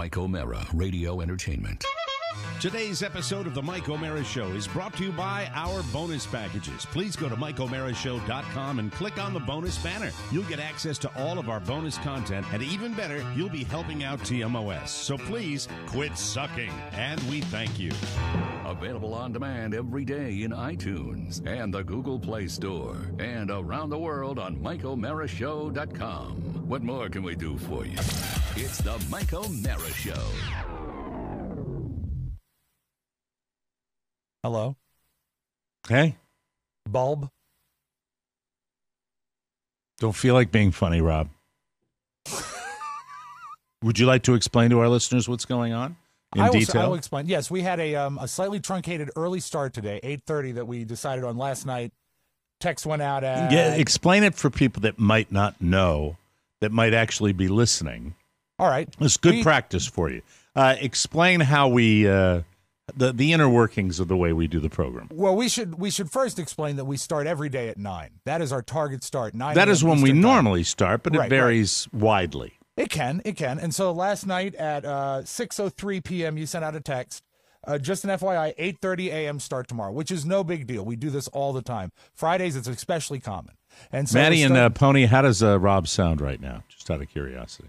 Mike O'Meara Radio Entertainment. Today's episode of the Mike O'Meara Show is brought to you by our bonus packages. Please go to MikeO'MearaShow.com and click on the bonus banner. You'll get access to all of our bonus content, and even better, you'll be helping out TMOS. So please quit sucking, and we thank you. Available on demand every day in iTunes and the Google Play Store, and around the world on MikeO'MearaShow.com. What more can we do for you? It's the Mike O'Meara Show. Hello, Hey, bulb. don't feel like being funny, Rob. Would you like to explain to our listeners what's going on in I will, detail? I will explain. Yes, we had a um, a slightly truncated early start today, eight thirty, that we decided on last night. Text went out at yeah, explain it for people that might not know, that might actually be listening. all right. It's good We- practice for you. Uh, explain how we uh, the the inner workings of the way we do the program. Well, we should we should first explain that we start every day at nine. That is our target start. Nine. That is when we Eastern time. normally start, but Right, it right. varies widely. It can, it can. And so last night at uh, 6:03 p.m., you sent out a text. Uh, just an FYI, 8:30 a.m. start tomorrow, which is no big deal. We do this all the time. Fridays, it's especially common. And so Maddie we're and uh, Pony, how does uh, Rob sound right now? Just out of curiosity.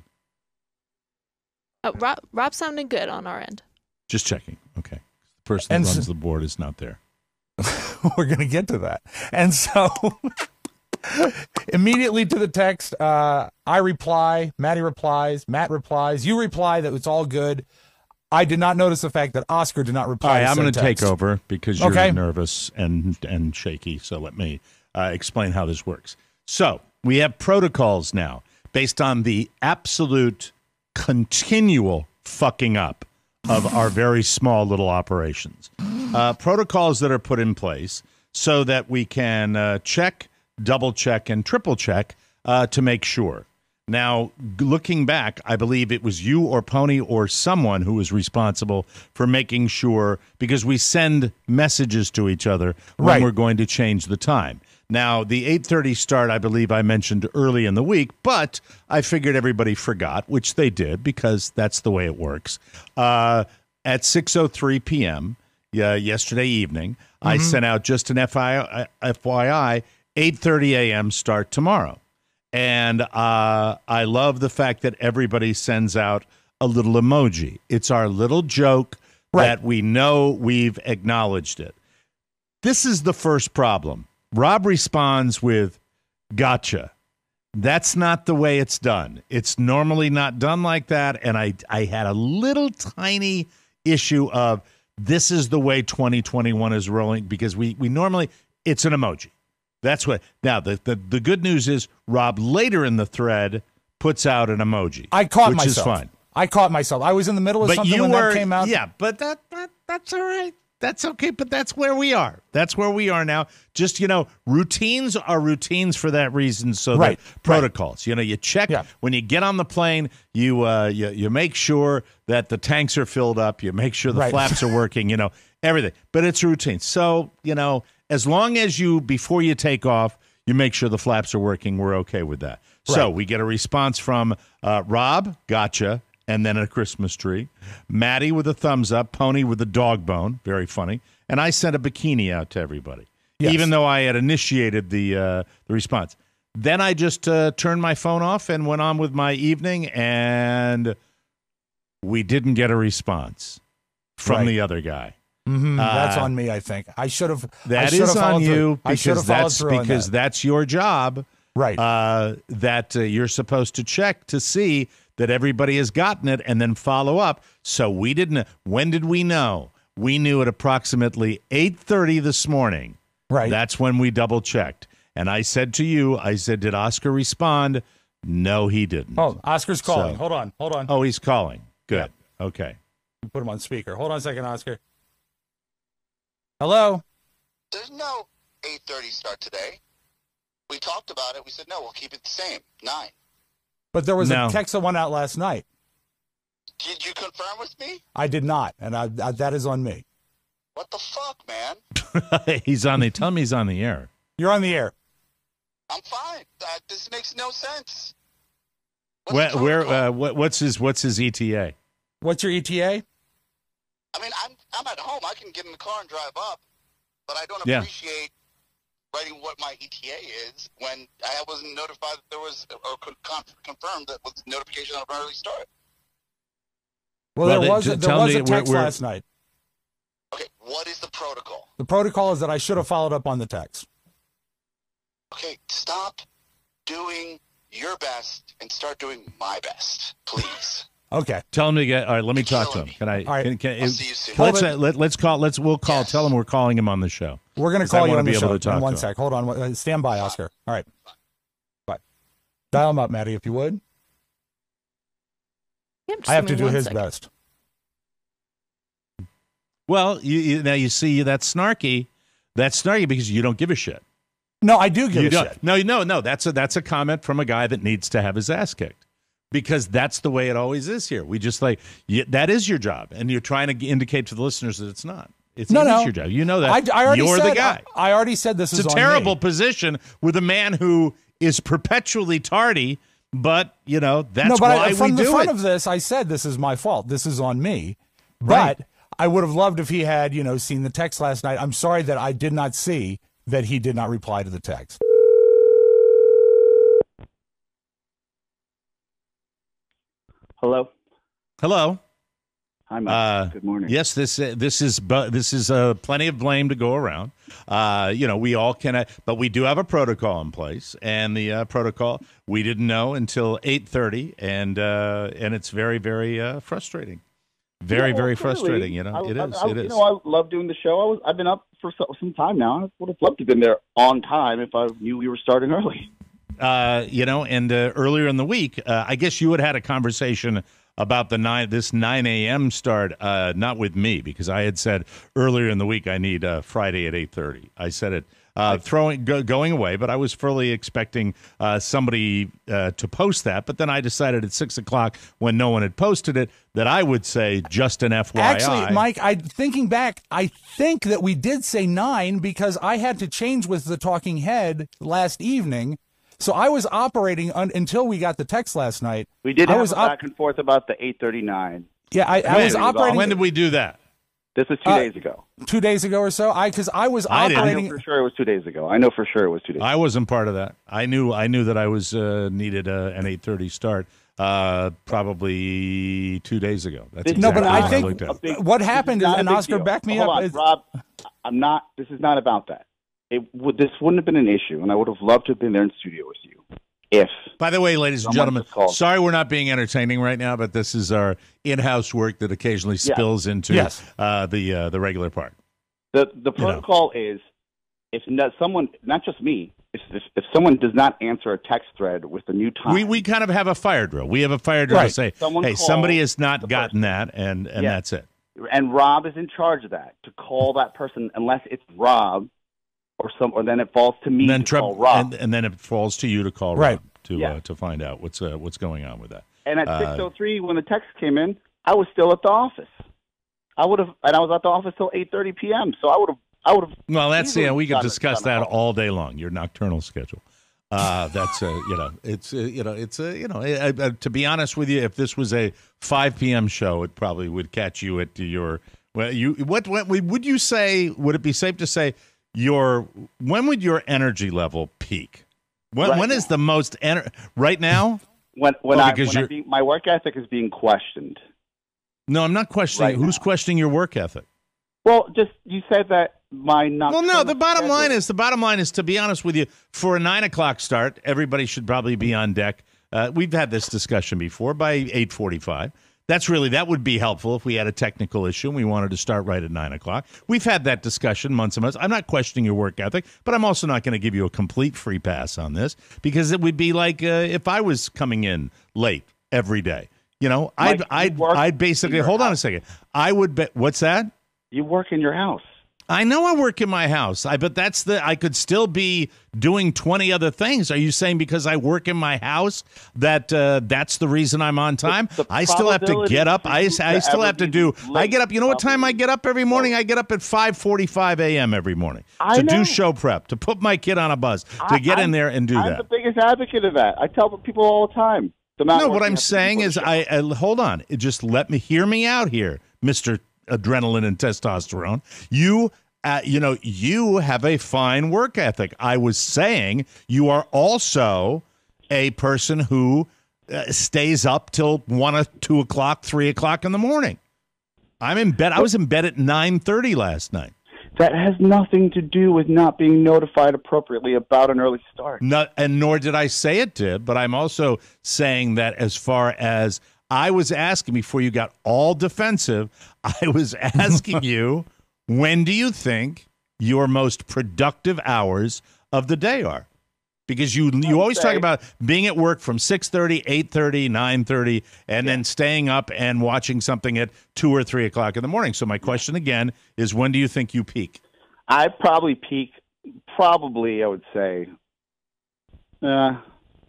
Uh, Rob, Rob sounded good on our end. Just checking. Okay. The person that And runs s- the board is not there. we're going to get to that. And so immediately to the text, uh, I reply, Maddie replies, Matt replies, you reply that it's all good. I did not notice the fact that Oscar did not reply. right, I'm going going to take over because you're Okay. nervous and and shaky. So let me uh, explain how this works. So we have protocols now based on the absolute continual fucking up of our very small little operations. Uh, protocols that are put in place so that we can uh, check, double check, and triple check uh, to make sure. Now, looking back, I believe it was you or Pony or someone who was responsible for making sure because we send messages to each other when Right. we're going to change the time. Now, the 8:30 start, I believe I mentioned early in the week, but I figured everybody forgot, which they did because that's the way it works. Uh, at 6:03 p.m. Yeah, yesterday evening, I sent out just an FYI, FYI 8:30 a.m. start tomorrow. And uh, I love the fact that everybody sends out a little emoji. It's our little joke Right. that we know we've acknowledged it. This is the first problem. Rob responds with, gotcha. That's not the way it's done. It's normally not done like that. And I, I had a little tiny issue of this is the way 2021 is rolling because we, we normally, it's an emoji. That's what. Now, the, the, the good news is Rob later in the thread puts out an emoji. I caught which myself. is fine. I caught myself. I was in the middle of But something you when were, that came out. yeah, but that, that that's all right. That's okay, but that's where we are. That's where we are now. Just you know, routines are routines for that reason. So Right, protocols. You know, you check Yeah. when you get on the plane. You uh, you you make sure that the tanks are filled up. You make sure the Right. flaps are working. You know everything, but it's routine. So you know, as long as you before you take off, you make sure the flaps are working. We're okay with that. So we get a response from uh, Rob. Gotcha and then a Christmas tree. Maddie with a thumbs up, Pony with a dog bone, very funny. And I sent a bikini out to everybody, Yes. even though I had initiated the uh, the response. Then I just uh, turned my phone off and went on with my evening, and we didn't get a response from Right. the other guy. Mhm, that's Uh, on me. I think I should have. That is on through. you I should because that's because that. that's your job. right. uh, that uh, you're supposed to check to see that everybody has gotten it and then follow up. So we didn't. When did we know? We knew at approximately 8:30 this morning. right. That's when we double checked. And I said to you, I said, did Oscar respond? No, he didn't. oh, Oscar's calling. So- Hold on. Hold on. Oh, he's calling. Good. Okay. Put him on speaker. Hold on a second, Oscar. Hello. There's no 8:30 start today. We talked about it. We said no, we'll keep it the same. Nine. But there was No. a text that went out last night. Did you confirm with me? I did not, and I, I, that is on me. What the fuck, man? he's on the. Tell him he's on the air. You're on the air. I'm fine. Uh, this makes no sense. What's Where? where uh, what, what's his? What's his ETA? What's your E ETA? I mean, I'm I'm at home. I can get in the car and drive up, but I don't Yeah. appreciate writing what my ETA is when I wasn't notified that there was or could con- confirmed that was notification of an early start. Well, Well, there was t- a, there tell was me a where- text where- last night. Okay, what is the protocol? The protocol is that I should have followed up on the text. Okay, stop doing your best and start doing my best, please. Okay. Tell him to get. All right, let me talk to him. me. Can I? All right. Can, can, I'll see you soon. Let's uh, let, let's call. Let's we'll call. Yes. Tell him we're calling him on the show. We're going to call you on the show. in one to him. sec. Hold on. Uh, Stand by, Oscar. All right. Bye. Dial him up, Maddie, if you would. Yep, I have to do his second. best. Well, you, you now you see that's snarky. That's snarky because you don't give a shit. No, I do give you a don't. shit. No, no, no. That's a that's a comment from a guy that needs to have his ass kicked. Because that's the way it always is here. We just like y that is your job, and you're trying to indicate to the listeners that it's not. It's, No, no. your job. You know that. I, I already you're said, the guy. I, I already said this it's is a on me. terrible position with a man who is perpetually tardy. But you know that's no, but why I, from we the do front it. of this, I said this is my fault. This is on me. Right. But I would have loved if he had, you know, seen the text last night. I'm sorry that I did not see that he did not reply to the text. Hello. Hello. Hi, Mike. Uh, Good morning. Yes, this uh, this is this is uh, plenty of blame to go around. Uh, you know, we all can, uh, but we do have a protocol in place, and the uh, protocol we didn't know until eight thirty, and uh, and it's very very uh, frustrating, very Yeah, well, very frustrating. You know, I- it I- I- it is. You know, I love doing the show. I was, I've been up for so, some time now. I would have loved to have been there on time if I knew we were starting early. uh, you know, and uh, earlier in the week, uh, I guess you had had a conversation about the nine this nine a.m. start, uh, not with me because I had said earlier in the week I need uh, Friday at eight thirty. I said it. Uh, throwing go, going away, but I was fully expecting uh, somebody uh, to post that. But then I decided at six o'clock, when no one had posted it, that I would say just an FYI. Actually, Mike, I thinking back, I think that we did say nine because I had to change with the talking head last evening. So I was operating un- until we got the text last night. We did I have was a op- back and forth about the 839. Yeah, I, I was operating when did we do that? This was two Uh, days ago. two days ago or so. I because I was I didn't. I know operating. for sure it was two days ago. I know for sure it was two days. I wasn't part of that. I knew I knew that I was uh, needed uh, an eight thirty start uh, probably two days ago. That's This- No, but I think- looked at it. a big- what happened is- and Oscar, deal. back me Hold up, on, is- Rob. I'm not. This is not about that. It would. This wouldn't have been an issue, and I would have loved to have been there in studio with you. If By the way, ladies and gentlemen, sorry we're not being entertaining right now, but this is our in-house work that occasionally Yeah. spills into Yes. uh, the uh, the regular part. the the You know. protocol is, if not someone, not just me, if, if if someone does not answer a text thread with a new time, We we kind of have a fire drill. We have a fire drill to say, Someone hey, somebody has not the gotten that, and and Yeah. that's it. and Rob is in charge of that to call that person unless it's Rob or some, or then it falls to me And then to Treb- call Rob. and, and then it falls to you to call Right. Rob to Yeah. uh, to find out what's uh, what's going on with that. And at Uh, six oh three, when the text came in, I was still at the office. I would have, and I was at the office till eight thirty p.m. So I would have, I would have. Well, that's easily yeah. We could discuss it that all. all day long. Your nocturnal schedule. Uh, that's a, you know, it's uh, you know, it's uh, you know. Uh, uh, to be honest with you, if this was a 5 p.m. show, it probably would catch you at your. Well, you what, what would you say? Would it be safe to say your when would your energy level peak? When Right when is now. the most ener- right now? When when Oh, I because when being, my work ethic is being questioned. No, I'm not questioning. Right who's now. questioning your work ethic? Well, just you said that my not. Well, no. The bottom line is the bottom line is to be honest with you. For a nine o'clock start, everybody should probably be on deck. Uh, we've had this discussion before by eight forty-five. That's really that would be helpful if we had a technical issue and we wanted to start right at nine o'clock. We've had that discussion months and months. I'm not questioning your work ethic, but I'm also not going to give you a complete free pass on this because it would be like uh, if I was coming in late every day. You know, Mike, I'd I'd I'd basically hold on a second. I would bet. What's that? You work in your house. I know I work in my house. I but that's the I could still be doing 20 other things. Are you saying because I work in my house that uh, that's the reason I'm on time? I still have to get up. I, I still have to do I get up. You know what time I get up every morning? I get up at 5:45 a.m. every morning I to do show prep, to put my kid on a bus, to I- get in I'm- there and do I'm that. the biggest advocate of that. I tell people all the time. No, what I'm you have to do saying is. I, I hold on. Just let me hear me out here, Mister Adrenaline and Testosterone. You, uh, you know, you have a fine work ethic. I was saying you are also a person who uh, stays up till one or two o'clock, three o'clock in the morning. I'm in bed. I was in bed at nine thirty last night. That has nothing to do with not being notified appropriately about an early start. Not, and nor did I say it did, but I'm also saying that as far as I was asking before you got all defensive, I was asking you, when do you think your most productive hours of the day are? Because you you always talk about being at work from 6.30, 8.30, 9.30, and then staying up and watching something at 2 or 3 o'clock in the morning. So my question again is, when do you think you peak? I probably peak, probably I would say, uh,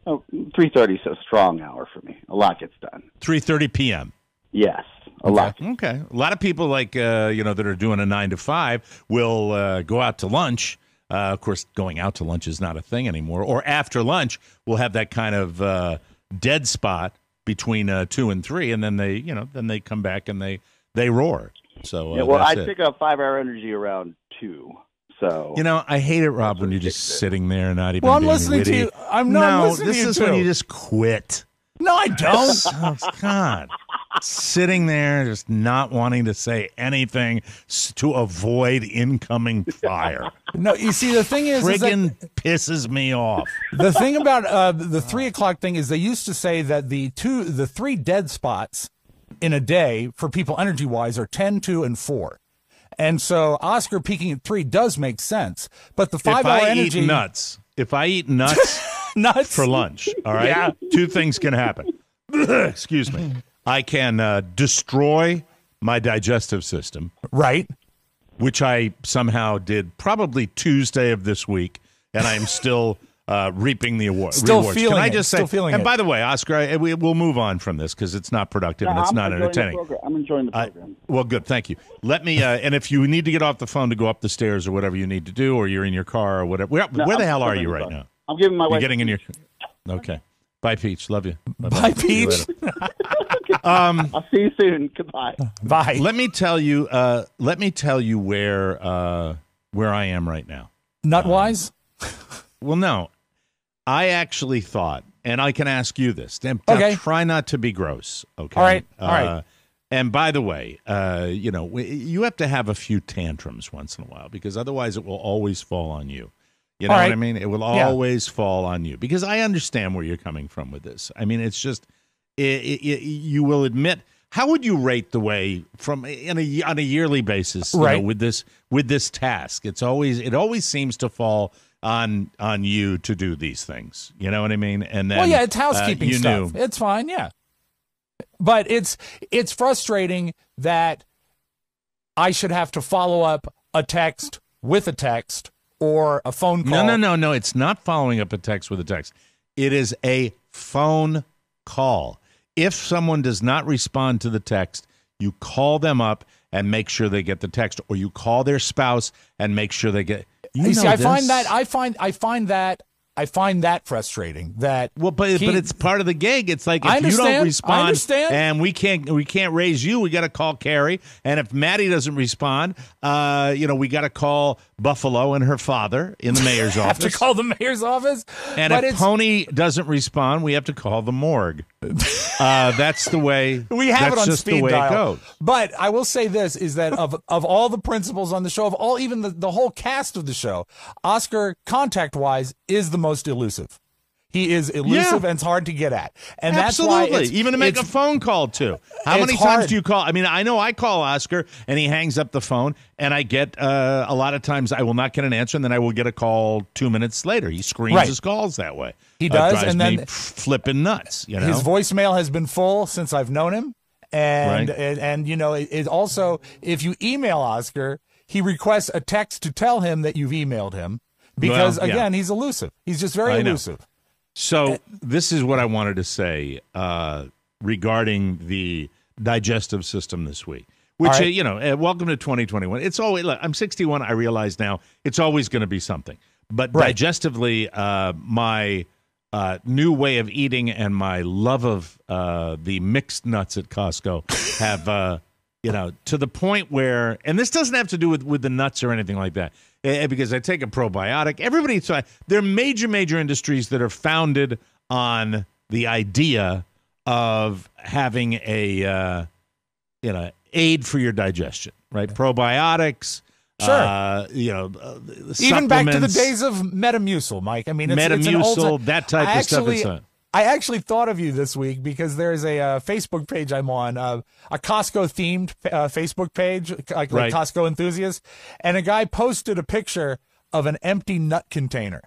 oh, three thirty is a strong hour for me. A lot gets done. 3.30 p.m. Yes, a lot. Okay. A lot of people like uh, you know that are doing a nine to five will uh, go out to lunch. Uh, of course, going out to lunch is not a thing anymore. Or after lunch, we'll have that kind of uh, dead spot between uh, two and three, and then they you know then they come back and they they roar. So uh, Yeah, well, I it. pick up five hour energy around two. So You know, I hate it, Rob, when you're just sitting there not even. Well, I'm being listening to you. I'm not no, listening this to you is when you just quit. No, I don't. Oh, God. Sitting there, just not wanting to say anything to avoid incoming fire. no, you see, the thing is, is that Friggin' pisses me off. the thing about uh, the three o'clock thing is they used to say that the two, the three dead spots in a day for people energy wise are 10, 2, and 4. And so Oscar peaking at three does make sense. But the five if hour I energy. eat nuts, if I eat nuts nuts. for lunch, all right, Yeah. two things can happen. Excuse me. I can uh, destroy my digestive system, Right. which I somehow did probably Tuesday of this week, and I'm still uh, reaping the award. Still rewards. feeling Can I it, just say? still feeling and it. by the way, Oscar, I, we, we'll move on from this because it's not productive and it's I'm not entertaining. I'm enjoying the I- program. well, good. Thank you. Let me, uh, and if you need to get off the phone to go up the stairs or whatever you need to do, or you're in your car or whatever, where, No, where the hell are you right now? I'm giving my You're wife. getting in your. Okay. Bye, Peach. Love you. Bye, See you Peach. later. Um, I'll see you soon. Goodbye. Bye. let me tell you. Uh, let me tell you where uh, where I am right now. Nutwise? Well, no, I actually thought, and I can ask you this. Now, Okay. Try not to be gross. Okay. All right, all right. Uh, and by the way, uh, you know, you have to have a few tantrums once in a while because otherwise it will always fall on you. You know All what. I mean? It will Yeah. always fall on you because I understand where you're coming from with this. I mean, it's just you will admit. How would you rate the way from in a on a yearly basis, you know, Right. with this with this task? It's always it always seems to fall on on you to do these things. You know what I mean? And then well, yeah, it's uh, housekeeping you stuff. knew. It's fine, yeah. But it's it's frustrating that I should have to follow up a text with a text or a phone call. No, no, no, no. It's not following up a text with a text. It is a phone call. If someone does not respond to the text, you call them up and make sure they get the text, or you call their spouse and make sure they get. You, You see, I find that I find I find that I find that frustrating. That Well, but he- but it's part of the gig. It's like if you don't respond, understand. and we can't we can't raise you, we got to call Carrie. And if Maddie doesn't respond, uh, you know, we got to call Buffalo and her father in the mayor's office. have to call the mayor's office. And but if it's, Pony doesn't respond, we have to call the morgue. Uh, that's the way. we have it on speed dial. But I will say this: is that of of all the principals on the show, of all even the, the whole cast of the show, Oscar contact wise is the most elusive. He is elusive Yeah. and it's hard to get at, and that's why Absolutely, even to make a phone call too. How many hard. times do you call? I mean, I know I call Oscar and he hangs up the phone, and I get uh, a lot of times I will not get an answer, and then I will get a call two minutes later. He screens Right. his calls that way. He Uh, does, and then flipping nuts. You know, His voicemail has been full since I've known him, and Right. and, and you know it, it also if you email Oscar, he requests a text to tell him that you've emailed him because Well, yeah. again he's elusive. He's just very I know. So this is what I wanted to say uh, regarding the digestive system this week. Which All right. uh, you know, uh, welcome to 2021. It's always look, I'm 61. I realize now it's always going to be something. But Right. digestively, uh, my uh, new way of eating and my love of uh, the mixed nuts at Costco have, uh, you know, to the point where, and this doesn't have to do with, with the nuts or anything like that, because I take a probiotic. Everybody, so there are major, major industries that are founded on the idea of having a, uh, you know, aid for your digestion, right? Probiotics. Sure. Uh, you know, uh, Even back to the days of Metamucil, Mike. I mean, it's, it's Metamucil, old- that type I of stuff actually- uh, I actually thought of you this week because there's a uh, Facebook page I'm on, uh, a Costco themed uh, Facebook page, like, like Costco enthusiasts, and a guy posted a picture of an empty nut container,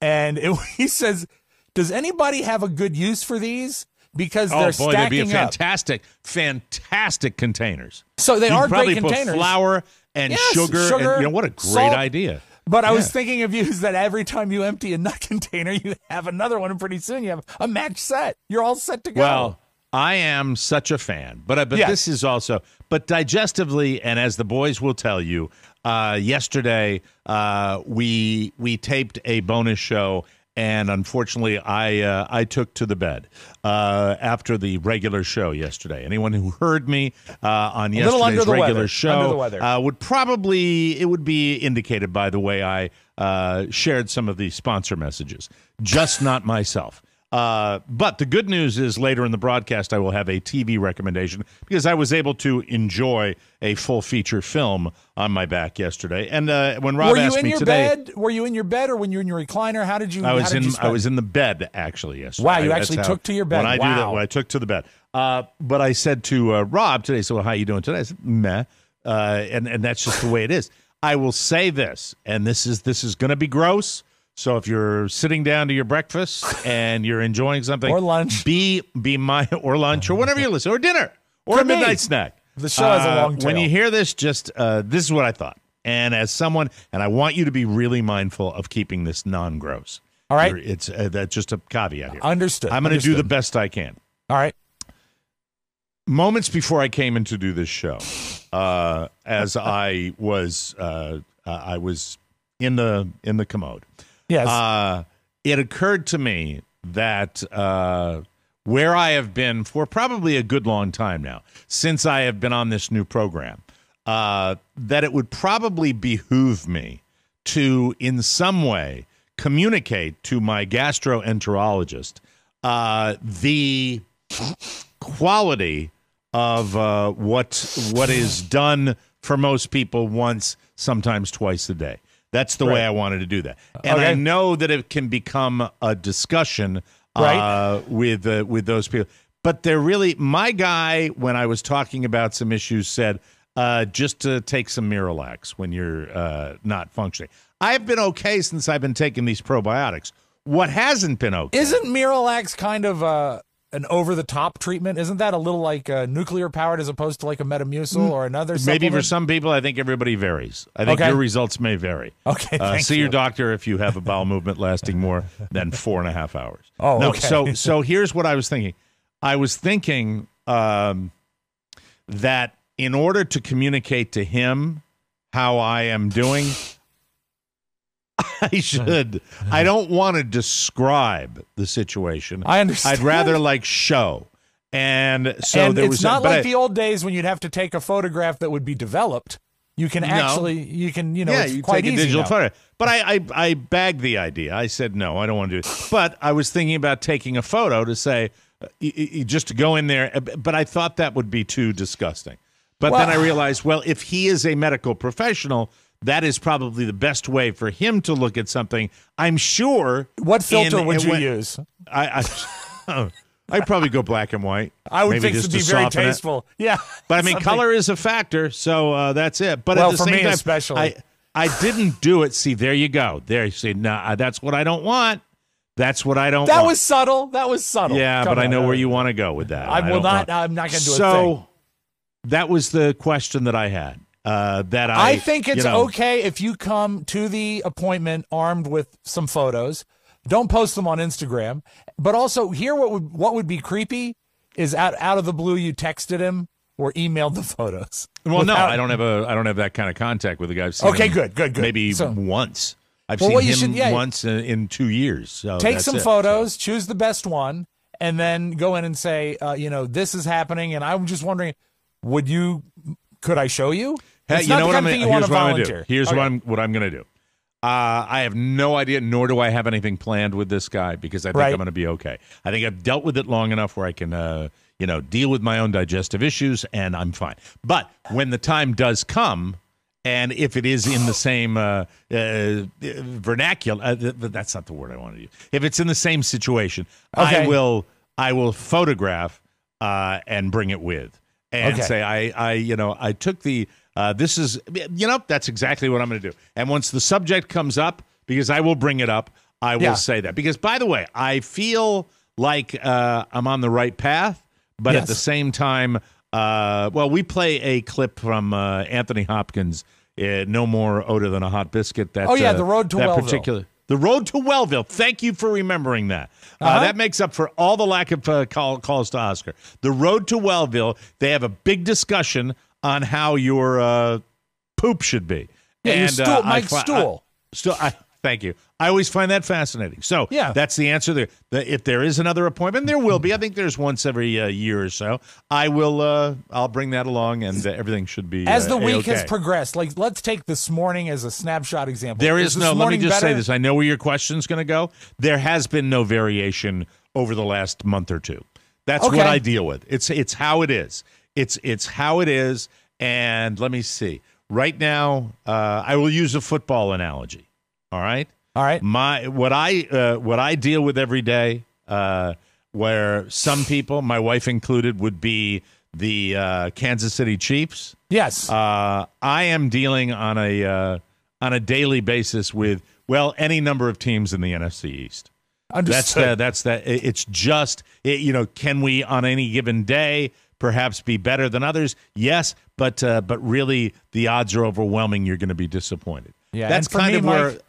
and it, he says, "Does anybody have a good use for these?" Because Oh they're boy, they'd be a stacking up. fantastic, fantastic containers. So they you are probably great put containers. flour and Yes, sugar, sugar, and you know what a great salt. idea. But I was thinking of you is that every time you empty a nut container, you have another one, and pretty soon you have a match set. You're all set to go. Well, I am such a fan, but uh, but Yes. this is also but digestively, and as the boys will tell you, uh, yesterday uh, we we taped a bonus show. And unfortunately, I uh, I took to the bed uh, after the regular show yesterday. Anyone who heard me uh, on under yesterday's the regular weather. Show uh, would probably it would be indicated by the way I uh, shared some of the sponsor messages. Just not myself. Uh, but the good news is later in the broadcast I will have a TV recommendation because I was able to enjoy a full feature film on my back yesterday. And uh, when Rob were you asked in me your today, bed? Were you in your bed, or when you were in your recliner? How did you? I was in you I was in the bed actually yesterday. Wow, you I- actually took to your bed. When I do that, Wow. when I took to the bed. Uh, but I said to uh, Rob today, so how are you doing today? I said, meh, uh, and and that's just the way it is. I will say this, and this is this is going to be gross. So if you're sitting down to your breakfast and you're enjoying something Or lunch. be be my or lunch or whatever you listen or dinner or a midnight snack. The show has a Uh, long When you hear this, just uh, this is what I thought. And as someone, and I want you to be really mindful of keeping this non-gross. All right. You're- it's uh, that's just a caveat here. Understood. I'm going to do the Understood. best I can. All right. Moments before I came in to do this show, uh, as I was uh, uh, I was in the in the commode. Yes. Uh, it occurred to me that uh, where I have been for probably a good long time now, since I have been on this new program, uh, that it would probably behoove me to, in some way, communicate to my gastroenterologist uh, the quality of uh, what what is done for most people once, sometimes twice a day. That's the way I wanted to do that, and I know that it can become a discussion uh, with uh, with those people. But they're really my guy. When I was talking about some issues, said uh, just to take some Miralax when you're uh, not functioning. I've been okay since I've been taking these probiotics. What hasn't been okay? Isn't Miralax kind of uh, an over-the-top treatment? Isn't that a little like uh, nuclear-powered as opposed to like a Metamucil or another? Mm, Maybe for some people, I think everybody varies. I think Okay. your results may vary. Okay, Uh, see your doctor if you have a bowel movement lasting more than four and a half hours. Oh, no. okay. So, so here's what I was thinking. I was thinking um, that in order to communicate to him how I am doing, I should. I don't want to describe the situation. I understand. I'd rather like show. And so and there it's was not but like I- the old days when you'd have to take a photograph that would be developed. You can actually, you can, you know, yeah, it's you quite take a digital now. photo. But I, I, I bagged the idea. I said no, I don't want to do it. But I was thinking about taking a photo to say, uh, y- y- just to go in there. uh, But I thought that would be too disgusting. But then I realized, well, if he is a medical professional, that is probably the best way for him to look at something. I'm sure. What filter in- would in you when- use? I, I, I'd probably go black and white. I would think it'd be very soften it. tasteful. Yeah, But I mean, Something- color is a factor, so uh, that's it. But Well, at the for same me time, especially. I I didn't do it. See, there you go. There you see. Nah, that's what I don't want. That's what I don't. That want. was subtle. That was subtle. yeah, Come but I know uh, where you want to go with that. I will don't want- I'm not going to do a so that was the question that I had. Uh, that I I think it's you know, okay if you come to the appointment armed with some photos. Don't post them on Instagram. But also, here what would what would be creepy is out out of the blue you texted him or emailed the photos. Well, no, I don't have a I don't have that kind of contact with the guy. I've seen Okay, good, good, good. Maybe So- once. I've Well, seen him should- yeah. once in, in two years. So Take some it. photos, choose the best one, and then go in and say, uh, you know, this is happening. And I'm just wondering, would you? Could I show you? Hey, It's you know what I'm gonna, here's to what I'm gonna do. Here's Okay. what I'm what I'm gonna do. Uh, I have no idea, nor do I have anything planned with this guy because I think Right. I'm going to be okay. I think I've dealt with it long enough where I can, uh, you know, deal with my own digestive issues, and I'm fine. But when the time does come, and if it is in the same uh, uh, vernacular, uh, th- th- that's not the word I want to use. If it's in the same situation, I will I will photograph uh, and bring it with, and Okay. say I I you know I took the uh, this is you know that's exactly what I'm going to do. And once the subject comes up, because I will bring it up, I will Yeah. say that. Because by the way, I feel like uh, I'm on the right path, but at the same time, uh, well, we play a clip from uh, Anthony Hopkins. Uh, no more odor than a hot biscuit. That Oh, yeah, uh, The Road to that Wellville. particular the road to Wellville. Thank you for remembering that. uh Uh-huh. that makes up for all the lack of uh, call, calls to Oscar. The road to Wellville. They have a big discussion on how your uh, poop should be. Yeah, your and stool- uh, I Mike's I- stool. Still, I thank you. I always find that fascinating. So Yeah. that's the answer there. The, if there is another appointment, there will be. I think there's once every uh, year or so. I will. Uh, I'll bring that along, and uh, everything should be As uh, the week has progressed, like let's take this morning as a snapshot example. There is this no. Let me just say this. I know where your question's going to go. There has been no variation over the last month or two. That's Okay. what I deal with. It's it's how it is. It's it's how it is. And let me see. Right now, uh, I will use a football analogy. All right. All right. My what I uh, what I deal with every day, uh, where some people, my wife included, would be the uh, Kansas City Chiefs. Yes. Uh, I am dealing on a uh, on a daily basis with well any number of teams in the NFC East. That's Understood. the, that's that. It's just it, you know, can we on any given day perhaps be better than others? Yes, but uh, but really the odds are overwhelming. You're going to be disappointed. Yeah, that's kind me, of where. Mike,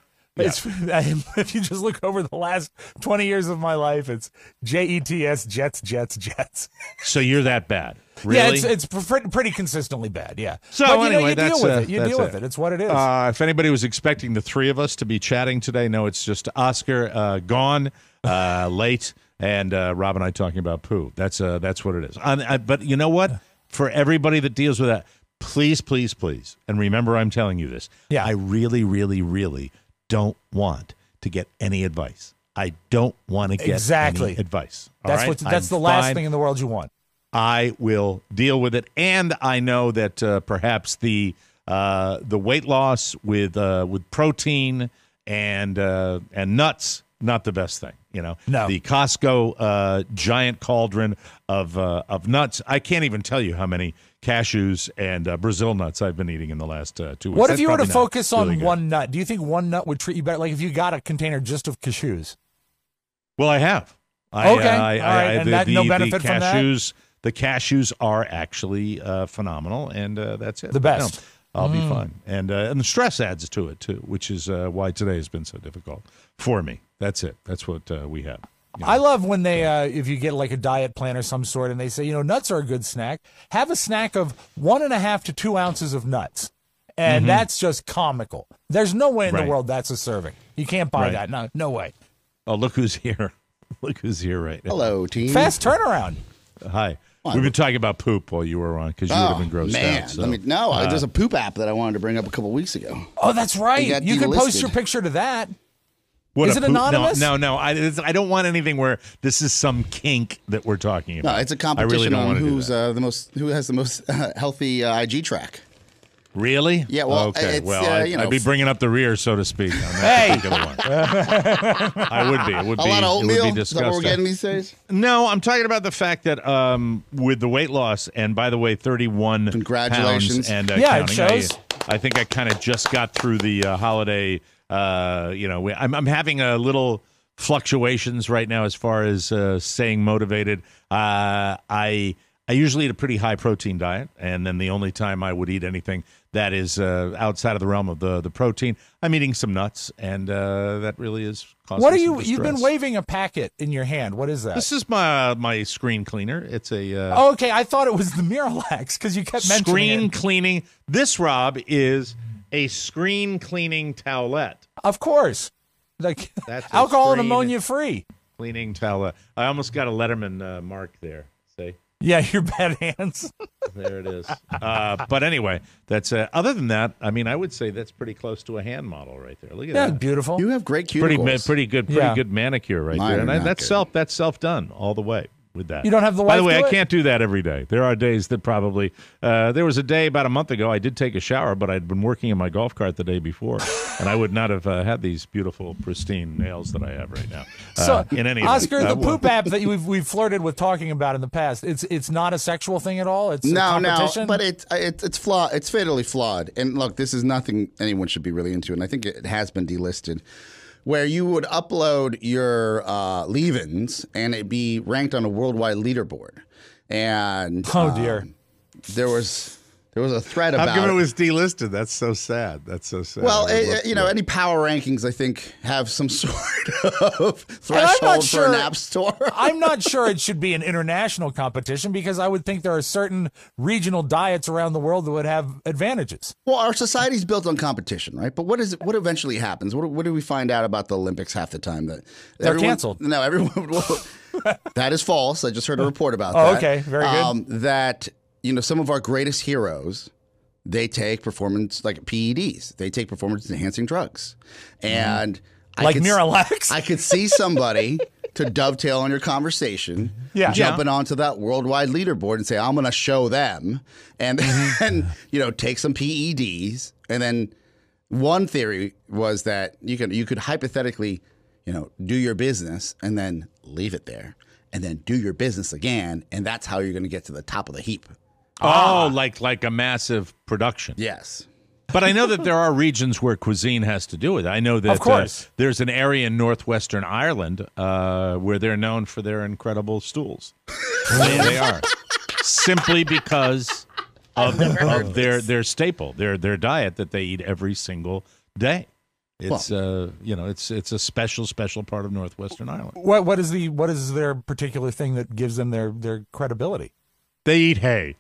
It's if you just look over the last twenty years of my life, it's J E T S Jets Jets Jets. So you're that bad, really? Yeah, it's it's pretty consistently bad. Yeah. So but you know, anyway, you that's, deal with uh, it. You deal it. with it. It's what it is. Uh, if anybody was expecting the three of us to be chatting today, no, it's just Oscar uh, gone uh, late and uh, Rob and I talking about poo. That's uh, that's what it is. And, uh, but you know what? For everybody that deals with that, please, please, please, and remember, I'm telling you this. Yeah. I really, really, really don't want to get any advice. I don't want to get Exactly. any advice. that's right? what. That's I'm the last fine. thing in the world you want. I will deal with it, and I know that uh, perhaps the uh, the weight loss with uh, with protein and uh, and nuts not the best thing. You know, No. the Costco uh, giant cauldron of uh, of nuts. I can't even tell you how many cashews and uh, Brazil nuts I've been eating in the last uh, two weeks. What That's if you were to focus on good. one nut? Do you think one nut would treat you better? Like if you got a container just of cashews. Well, I have. I, Okay. uh, I, All I. I, And the, that- no benefit the from that? cashews, The cashews are actually uh, phenomenal, and uh, that's it. The best. No, I'll Mm. be fine, and uh, and the stress adds to it too, which is uh, why today has been so difficult for me. That's it. That's what uh, we have. you know. I love when they, uh, if you get like a diet plan or some sort, and they say, you know, nuts are a good snack. Have a snack of one and a half to two ounces of nuts, and that's just comical. There's no way in Mm-hmm. Right. the world that's a serving. You can't buy Right. that. No, no way. Oh, look who's here! look who's here right now. Hello, team. Fast turnaround. Hi. Well, We've been talking about poop while you were on because you would have been grossed Oh, man. out. So. Let me, no, uh, there's a poop app that I wanted to bring up a couple weeks ago. Oh, that's right. You can post your picture to that. what is it poop- anonymous? No, no, I, it's- I don't want anything where this is some kink that we're talking about. No, it's a competition really don't on want to do who's uh, the most, who has the most uh, healthy uh, IG track. Really? Yeah, well, okay. it's, well, uh, I, you know, I'd be bringing up the rear, so to speak. On that Hey! particular one. I would be. It would A be. lot of it would oatmeal. be Is that what we're getting these days? No, I'm talking about the fact that um, with the weight loss, and by the way, 31 Congratulations. pounds and uh, Yeah, it shows. I, I think I kind of just got through the uh, holiday. Uh, you know, I'm, I'm having a little fluctuations right now as far as uh, staying motivated. Uh, I I usually eat a pretty high protein diet, and then the only time I would eat anything that is uh, outside of the realm of the the protein, I'm eating some nuts, and uh, that really is. Causing What are you? You've been waving a packet in your hand. What is that? This is my my screen cleaner. It's a uh, oh, okay. I thought it was the Miralax because you kept mentioning screen it. cleaning. This Rob is a screen cleaning towelette. Of course. Like That's alcohol and ammonia free. Cleaning towelette. I almost got a Letterman uh, mark there. See? Yeah, your bad hands. There it is. Uh, but anyway, that's uh, other than that. I mean, I would say that's pretty close to a hand model right there. Look at yeah, that. beautiful. You have great Pretty, cuticles. ma- pretty good, pretty Yeah. good manicure right Mine there, and I, that's self, that's self done all the way with that. You don't have the By the way, do I it? can't do that every day. There are days that probably. Uh, there was a day about a month ago I did take a shower, but I'd been working in my golf cart the day before, and I would not have uh, had these beautiful, pristine nails that I have right now. Uh, So, in any Oscar, the poop app that we've we've flirted with talking about in the past, it's it's not a sexual thing at all. It's a No, no, but it's it's it's flawed. It's fatally flawed. And look, this is nothing anyone should be really into, and I think it has been delisted. Where you would upload your uh, leave-ins and it'd be ranked on a worldwide leaderboard, and oh dear. um, there was there was a thread How about. come it was delisted? That's so sad. That's so sad. well, I would eh, love you to know, any power rankings, I think, have some sort of And I'm not threshold for sure- an app store. I'm not sure it should be an international competition because I would think there are certain regional diets around the world that would have advantages. Well, our society's built on competition, right? But what is what eventually happens? What, what do we find out about the Olympics half the time? That They're everyone- canceled. No, everyone. well, that is false. I just heard a report about Oh, that. okay. Very good. Um, that you know, some of our greatest heroes, they take performance like PEDs. They take performance enhancing drugs, and I Like could Miralax? I could see somebody. To dovetail on your conversation, Yeah. jumping onto that worldwide leaderboard and say, "I'm going to show them," and Mm-hmm. then you know take some PEDs, and then one theory was that you could you could hypothetically, you know, do your business and then leave it there, and then do your business again, and that's how you're going to get to the top of the heap. Oh, like like a massive production. Yes. But I know that there are regions where cuisine has to do with it. I know that Of course. uh, there's an area in northwestern Ireland uh, where they're known for their incredible stools. they, they are simply because of, of their their staple, their their diet that they eat every single day. It's uh, you know it's it's a special special part of northwestern Ireland. What what is the what is their particular thing that gives them their their credibility? They eat hay.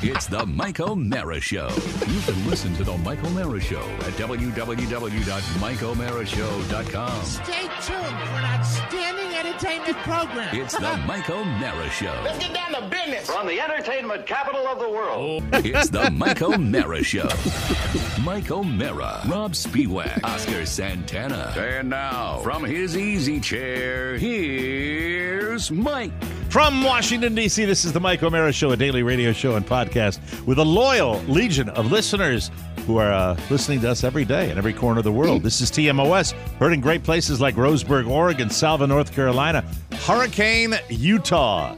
It's the Mike O'Meara Show. You can listen to the Mike O'Meara Show at www.mikeomearashow.com. Stay tuned for an outstanding entertainment program. It's the Mike O'Meara Show. Let's get down to business. From the entertainment capital of the world. It's the Mike O'Meara Show. Mike O'Meara, Rob Spiewak, Oscar Santana. And now, from his easy chair, here's Mike. From Washington, D.C., this is the Mike O'Meara Show, a daily radio show and podcast with a loyal legion of listeners who are uh, listening to us every day in every corner of the world. This is TMOS, heard in great places like Roseburg, Oregon, Salva, North Carolina, Hurricane, Utah.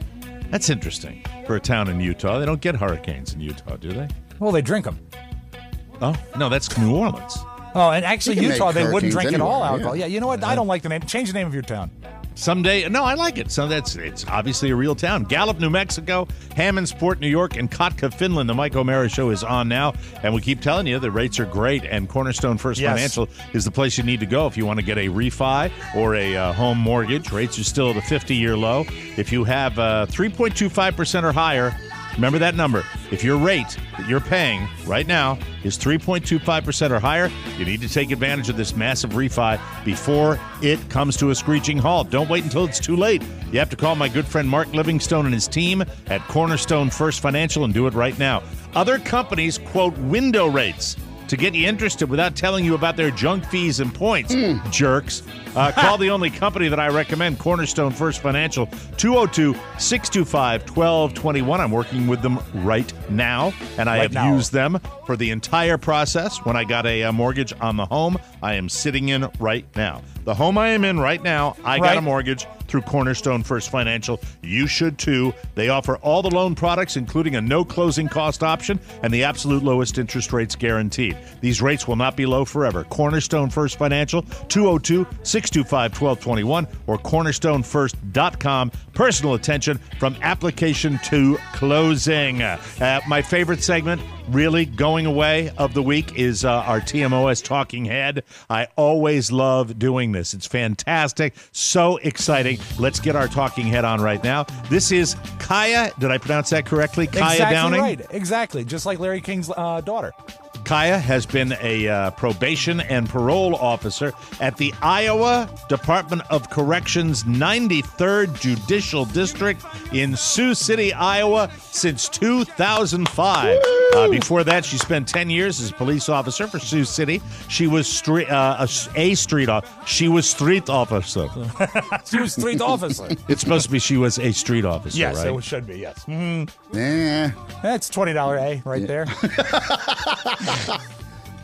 That's interesting for a town in Utah. They don't get hurricanes in Utah, do they? Well, they drink them. Oh, no, that's New Orleans. Oh, and actually, Utah, they wouldn't hurricanes drink at all alcohol. yeah. Yeah. you know what? I don't like the name. Change the name of your town. Someday, no, I like it. So that's it's obviously a real town. Gallup, New Mexico, Hammondsport, New York, and Kotka, Finland. The Mike O'Meara Show is on now, and we keep telling you the rates are great. And Cornerstone First Yes. Financial is the place you need to go if you want to get a refi or a uh, home mortgage. Rates are still at a 50-year low. If you have uh, 3.25 percent or higher. Remember that number. If your rate that you're paying right now is 3.25% or higher, you need to take advantage of this massive refi before it comes to a screeching halt. Don't wait until it's too late. You have to call my good friend Mark Livingstone and his team at Cornerstone First Financial and do it right now. Other companies quote window rates to get you interested without telling you about their junk fees and points, jerks. Uh, call the only company that I recommend, Cornerstone First Financial, 202 625 1221. I'm working with them right now, and I Right have now. used them for the entire process. When I got a, uh mortgage on the home I am sitting in right now. The home I am in right now, I got a mortgage through Cornerstone First Financial. You should too. They offer all the loan products, including a no closing cost option and the absolute lowest interest rates guaranteed. These rates will not be low forever. Cornerstone First Financial, 202 625 1221 or cornerstonefirst.com. Personal attention from application to closing. Uh, my favorite segment really going away of the week is uh, our TMOS talking head. I always love doing this. It's fantastic, so exciting. Let's get our talking head on right now. This is Kaya. Did I pronounce that correctly? Kaya exactly Downing. right. Exactly. Just like Larry King's uh, daughter. Kaya has been a uh, probation and parole officer at the Iowa Department of Corrections 93rd Judicial District in Sioux City, Iowa since 2005. Uh, before that, she spent 10 years as a police officer for Sioux City. She was street, uh, a, a street off. She was street officer. she was street officer. It's supposed to be she was a street officer, yes, right? it should be. Yes. Mhm. Yeah. That's twenty dollar A right there.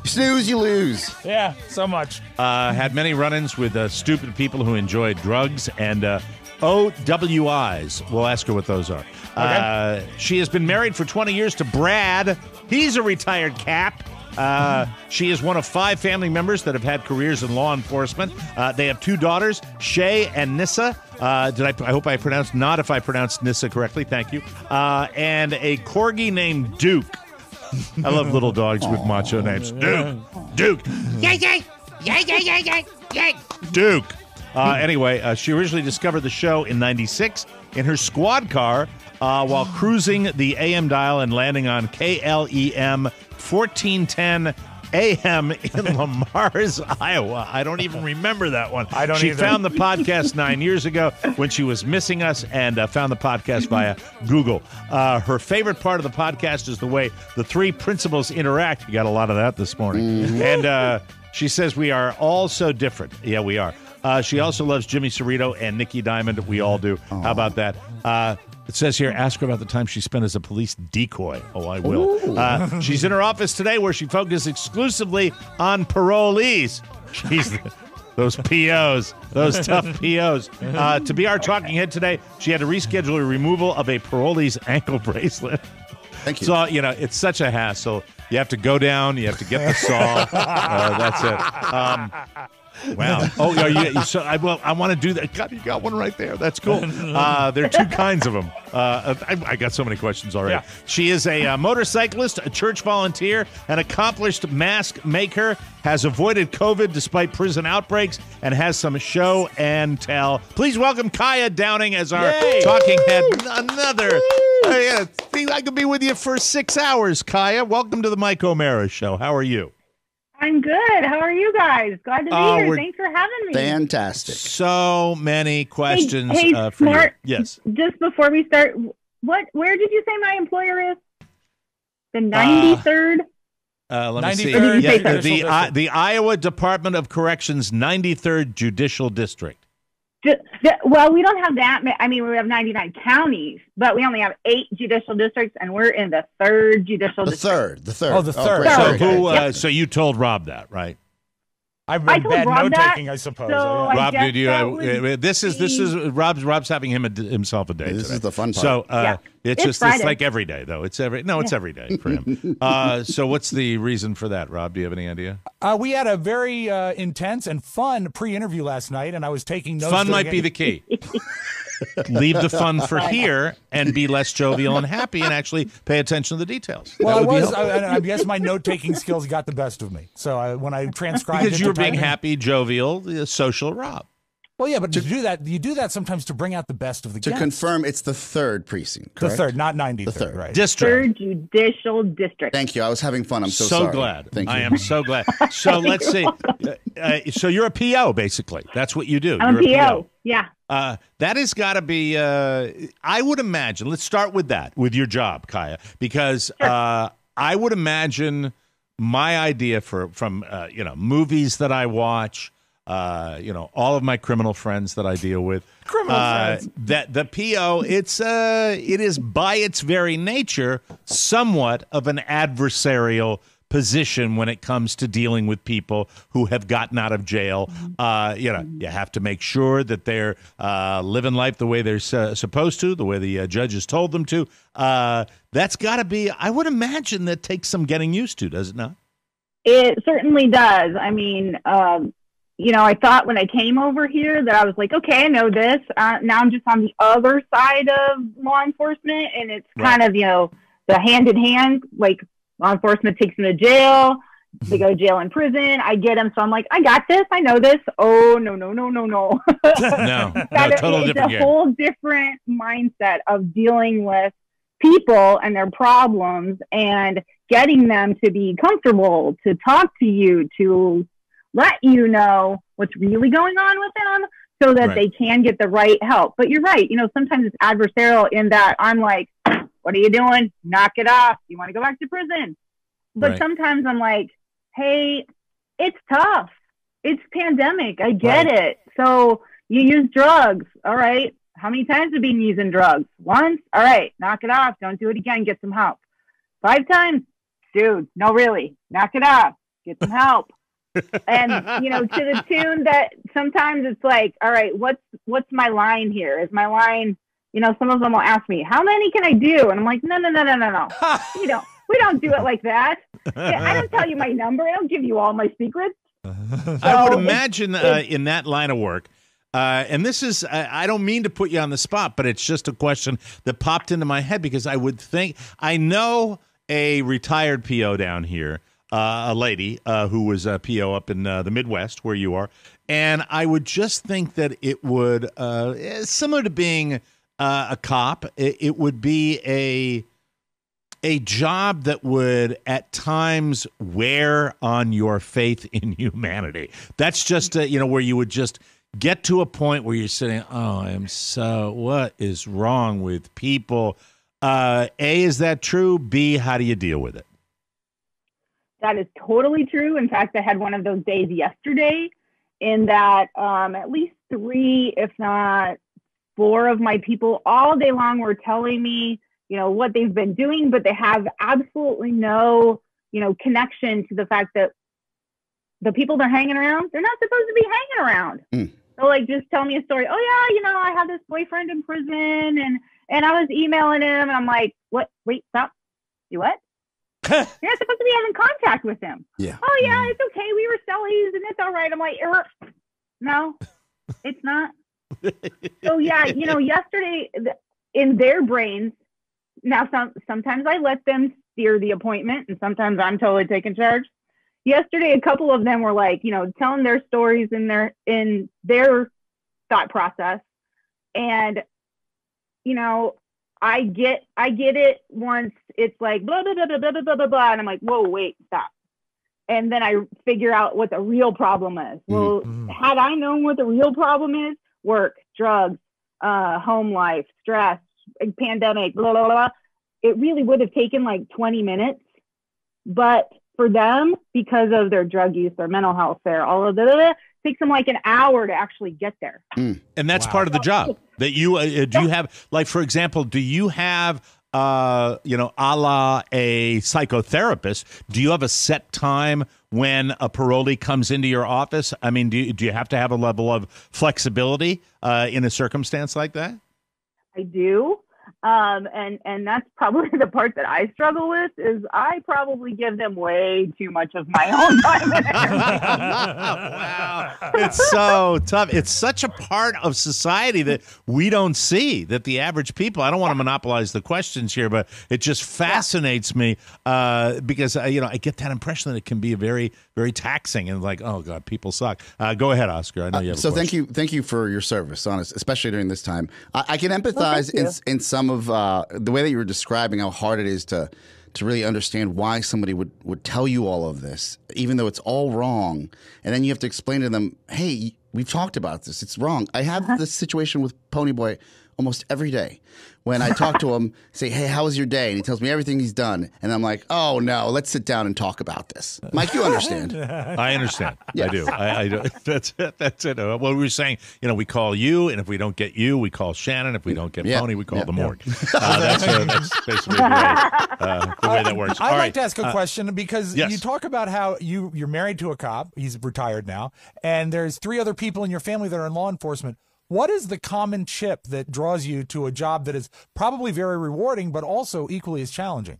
Snooze, you lose. yeah, so much. uh, had many run-ins with uh, stupid people who enjoyed drugs and uh, OWIs. We'll ask her what those are. Uh, she has been married for 20 years to Brad. He's a retired cap. Uh, she is one of five family members that have had careers in law enforcement. Uh, they have two daughters, Shay and Nissa. Uh, did I? I hope I pronounced not if I pronounced Nissa correctly. Thank you. Uh, and a corgi named Duke. I love little dogs with macho names. Duke, Duke, Yay, yay! Yay, yay, yay, yay! Yay! Duke. Uh, anyway, uh, she originally discovered the show in 96 in her squad car uh, while cruising the AM dial and landing on KLEM 1410 AM in Le Mars, Iowa. I don't even remember that one. I don't She either. found the podcast nine years ago when she was missing us and uh, found the podcast via Google. Uh, her favorite part of the podcast is the way the three principals interact. You got a lot of that this morning. And uh, she says we are all so different. Yeah, we are. Uh, she also loves Jimmy Cerrito and Nikki Diamond. We all do. How about that? It says here, ask her about the time she spent as a police decoy. Oh, I will. Uh, she's in her office today where she focuses exclusively on parolees. She's those POs, those tough POs. Uh, to be our talking head today, she had to reschedule a removal of a parolee's ankle bracelet. Thank you. So, you know, it's such a hassle. You have to go down, you have to get the saw. uh, that's it. Um, wow. Oh, yeah. You, so I, well, I want to do that. God, you got one right there. That's cool. Uh, there are two kinds of them. Uh, I, I got so many questions already. Yeah. She is a uh, motorcyclist, a church volunteer, an accomplished mask maker, has avoided COVID despite prison outbreaks, and has some show and tell. Please welcome Kaya Downing as our Yay. talking head. Another. Uh, yeah, I could be with you for six hours, Kaya. Welcome to the Mike O'Meara Show. How are you? I'm good. How are you guys? Glad to be Oh, here. Thanks for having me. Fantastic. So many questions hey, uh, for Smart. you. Yes. Just before we start, what? Where did you say my employer is? The Uh, 93rd. Uh, let me see. 93rd Or did you say Yeah, so? the, uh, the Iowa Department of Corrections 93rd Judicial District. Ju- ju- well, we don't have that. ma- I mean, we have 99 counties, but we only have eight judicial districts, and we're in the third judicial The district. third. The third. Oh, the third. great. So Third. Okay. who? Uh, Yeah. So you told Rob that, right? I've I been told bad Rob note that, taking, I suppose. so Oh, I. Rob, guess did you? that Uh, would uh, this is this is Rob's Rob's having him a, himself a day. This today. is the fun part. So uh, Yeah. It's, It's just Friday. it's like every day though. It's every no, it's every day for him. uh, so what's the reason for that, Rob? Do you have any idea? Uh, we had a very uh, intense and fun pre-interview last night, and I was taking notes. Fun during might be the key. Leave the fun for here and be less jovial and happy, and actually pay attention to the details. Well, I That would be was. helpful. I, I guess my note-taking skills got the best of me. So I, when I transcribed, because it you were being happy, jovial, uh, social Rob. Well, yeah, but to do that, you do that sometimes to bring out the best of the game. to guests. confirm, it's the third precinct. the third, not ninety The third, third. right? District. Third judicial district. Thank you. I was having fun. I'm so, so sorry. glad. Thank you. I am so glad. So let's see. Uh, uh, so you're a PO, basically. That's what you do. I'm you're a PO. Yeah. Uh, that has got to be. Uh, I would imagine. Let's start with that with your job, Kaya, because uh, I would imagine my idea for from uh, you know movies that I watch. Uh, you know, all of my criminal friends that I deal with. Criminal uh, friends. That the PO, it's uh, it is by its very nature somewhat of an adversarial position when it comes to dealing with people who have gotten out of jail. Uh, you know, you have to make sure that they're uh, living life the way they're su- supposed to, the way the uh, judges told them to. Uh, that's got to be. I would imagine that takes some getting used to, does it not? It certainly does. I mean, um, you know, I thought when I came over here that I was like, okay, I know this. Uh, now I'm just on the other side of law enforcement, and it's Right. kind of, you know, the hand in hand, like law enforcement takes them to jail. They go to jail and prison. I get them, so I'm like, I got this. I know this. Oh no, no, no, no, no. no, no, total it's different a game. whole different mindset of dealing with people and their problems and getting them to be comfortable to talk to you to let you know what's really going on with them so that Right. they can get the right help. But you're right. You know sometimes it's adversarial in that i'm like what are you doing? Knock it off. You want to go back to prison. But Right. sometimes i'm like hey it's tough. It's pandemic. I get it. So you use drugs. All right. How many times have you been using drugs? Once? All right. Knock it off. Don't do it again. Get some help. Five times? Dude no really. Knock it off. Get some help and you know to the tune that sometimes it's like all right what's what's my line here? Is my line you know some of them will ask me how many can i do? And i'm like no no no no no no. We don't we don't do it like that. I don't tell you my number. I don't give you all my secrets. I So would it's- imagine uh, in that line of work, uh, and this is, I, I don't mean to put you on the spot, but it's just a question that popped into my head because I would think, I know a retired PO down here, uh, a lady uh, who was a PO up in uh, the Midwest where you are, and I would just think that it would, uh, eh, similar to being uh, a cop, it, it would be a, a job that would at times wear on your faith in humanity. That's just uh, you know where you would just get to a point where you're saying, "Oh, I am so what is wrong with people?" Uh, a is that true? B how do you deal with it? That is totally true. In fact, I had one of those days yesterday in that um, at least three, if not four of my people all day long were telling me, you know, what they've been doing, but they have absolutely no, you know, connection to the fact that the people they're hanging around, they're not supposed to be hanging around. They'll like just tell me a story. Oh yeah, you know, I had this boyfriend in prison and and I was emailing him and I'm like, what? Wait, stop. You what? You're not supposed to be having contact with him. Yeah. Oh yeah, it's okay. We were sellies and it's all right. I'm like, er, no, it's not. so yeah, you know, yesterday in their brains. Now, some sometimes I let them steer the appointment, and sometimes I'm totally taking charge. Yesterday, a couple of them were like, you know, telling their stories in their in their thought process, and you know, I get I get it once it's like blah blah blah blah blah blah blah blah, and I'm like, whoa, wait, stop. And then I figure out what the real problem is. Mm, well, mm. had I known what the real problem is, work, drugs, uh, home life, stress, pandemic, blah blah blah, it really would have taken like 20 minutes. But for them, because of their drug use, their mental health, their all of the takes them like an hour to actually get there. Mm. And that's part of the job that you uh, uh, do. You have like, for example, do you have uh, you know, a la a psychotherapist? Do you have a set time when a parolee comes into your office? I mean, do you, do you have to have a level of flexibility uh, in a circumstance like that? I do. Um, and and that's probably the part that I struggle with is I probably give them way too much of my own time. and energy. It's so tough. It's such a part of society that we don't see. That the average people. I don't want to monopolize the questions here, but it just fascinates me uh, because uh, you know I get that impression that it can be a very, very taxing and like, oh god, people suck. Uh, go ahead, Oscar. I know you have. a So thank you, thank you for your service, honest, especially during this time. I, I can empathize you. in in some of uh, the way that you were describing how hard it is to to really understand why somebody would would tell you all of this, even though it's all wrong, and then you have to explain to them, hey, we've talked about this, it's wrong. I have this situation with Ponyboy almost every day. When I talk to him, say, "Hey, how was your day?" and he tells me everything he's done, and I'm like, "Oh no, let's sit down and talk about this." Mike, you understand? I understand. I do. I, I do. That's it. That's it. Uh, well, we were saying, you know, we call you, and if we don't get you, we call Shannon. If we don't get Yeah. Pony, we call Yeah. the morgue. Uh, that's, uh, that's basically the way, uh, the way that works. I'd All like right. to ask a Uh, question because yes. you talk about how you you're married to a cop. He's retired now, and there's three other people in your family that are in law enforcement. What is the common chip that draws you to a job that is probably very rewarding, but also equally as challenging?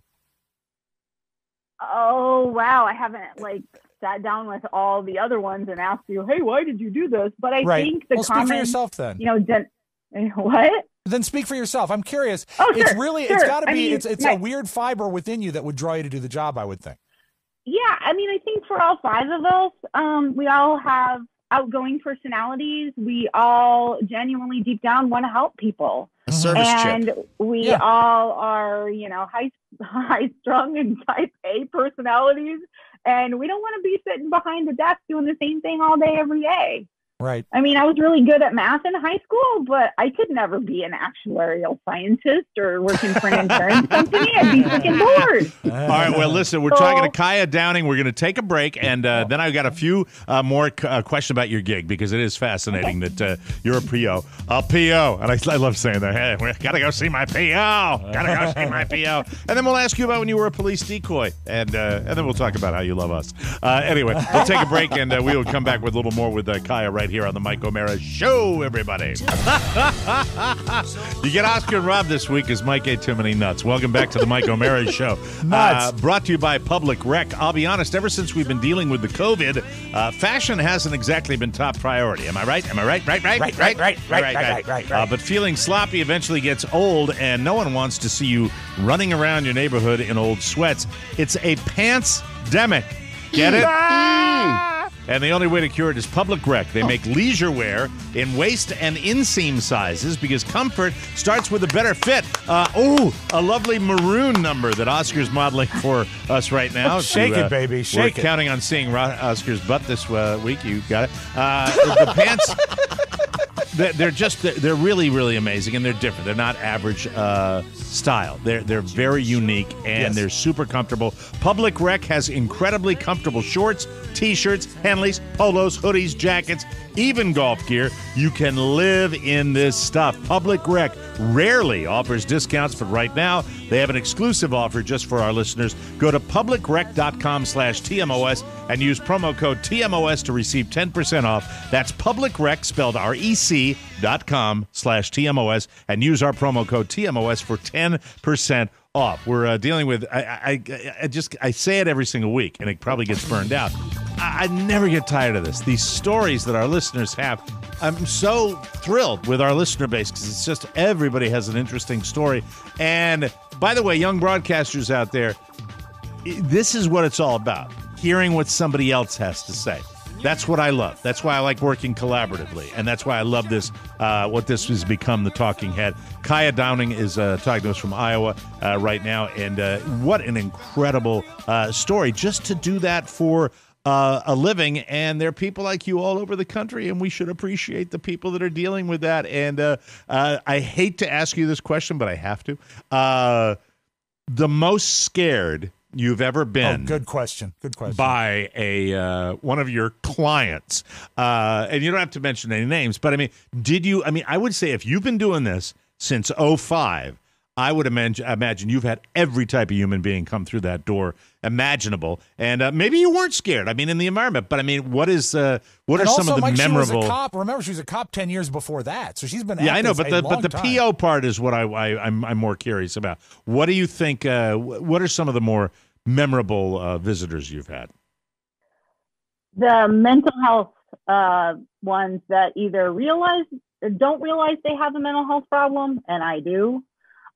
oh wow, I haven't like sat down with all the other ones and asked you, hey, why did you do this? But I Right. think the Well, speak for yourself then. You know, den- what? Then speak for yourself. I'm curious. Oh, sure, it's really, sure. it's got to I be, mean, it's, it's a weird fiber within you that would draw you to do the job. I would think. Yeah, I mean, I think for all five of us, um, we all have outgoing personalities. We all genuinely, deep down, want to help people. And chip. we Yeah. all are, you know, high high strung and type A personalities, and we don't want to be sitting behind the desk doing the same thing all day every day. Right. I mean, I was really good at math in high school, but I could never be an actuarial scientist or working for an insurance company. I'd be freaking bored. All right. Well, listen, we're So- talking to Kaya Downing. We're going to take a break, and uh, then I've got a few uh, more c- uh, questions about your gig because it is fascinating that uh, you're a PO, a PO, and I, I love saying that. Hey, we gotta go see my PO. Gotta go see my PO, and then we'll ask you about when you were a police decoy, and uh, and then we'll talk about how you love us. Uh, anyway, we'll take a break, and uh, we will come back with a little more with uh, Kaya right here on the Mike O'Meara Show. Everybody. You get Oscar and Rob this week as Mike ate too many nuts. Welcome back to the Mike O'Meara Show. Nuts. Uh, brought to you by Public Rec. I'll be honest, ever since we've been dealing with the COVID, uh, fashion hasn't exactly been top priority. Am I right? Am I right? Right, right, Right, right, right, right, right, right, right, Uh, right. but feeling sloppy eventually gets old, and no one wants to see you running around your neighborhood in old sweats. It's a pants demic. Get it? And the only way to cure it is Public Rec. They make leisure wear in waist and inseam sizes because comfort starts with a better fit. Uh, oh, a lovely maroon number that Oscar's modeling for us right now. Shake To, it, baby. Shake we're it. counting on seeing Ro- Oscar's butt this uh, week. You got it. Uh, the pants. They're they're just they're really really amazing and they're different. They're not average uh, style. They're they're very unique and Yes. they're super comfortable. Public Rec has incredibly comfortable shorts, t-shirts, Henleys, polos, hoodies, jackets, even golf gear. You can live in this stuff. Public Rec rarely offers discounts, but right now they have an exclusive offer just for our listeners. Go to publicrec.com slash TMOS and use promo code TMOS to receive 10% off. That's publicrec, spelled R-E-C dot com slash TMOS, and use our promo code TMOS for 10% off. We're uh, dealing with, I, I, I just, I say it every single week, and it probably gets burned out. I, I never get tired of this. These stories that our listeners have, I'm so thrilled with our listener base because it's just everybody has an interesting story. And by the way, young broadcasters out there, this is what it's all about hearing what somebody else has to say. That's what i love. That's why i like working collaboratively. And that's why i love this uh, what this has become the talking head. Kaya downing is uh, talking to us from iowa uh, right now. And uh, what an incredible uh, story just to do that for uh, a living, and there are people like you all over the country, and we should appreciate the people that are dealing with that. And uh, uh, I hate to ask you this question, but I have to. Uh, the most scared you've ever been. Oh, been good question. Good question. by a uh, one of your clients, uh, and you don't have to mention any names, but I mean, did you? I mean, I would say if you've been doing this since 05, I would imagine, imagine you've had every type of human being come through that door imaginable, and uh, maybe you weren't scared. I mean, in the environment, but I mean, what is uh, what and are also, some of the Mike, memorable? She was a cop. Remember, she was a cop ten years before that, so she's been. Yeah, I know, but the but the time. PO part is what I, I I'm I'm more curious about. What do you think? Uh, what are some of the more memorable uh, visitors you've had? the mental health uh, ones that either realize don't realize they have a mental health problem, and I do,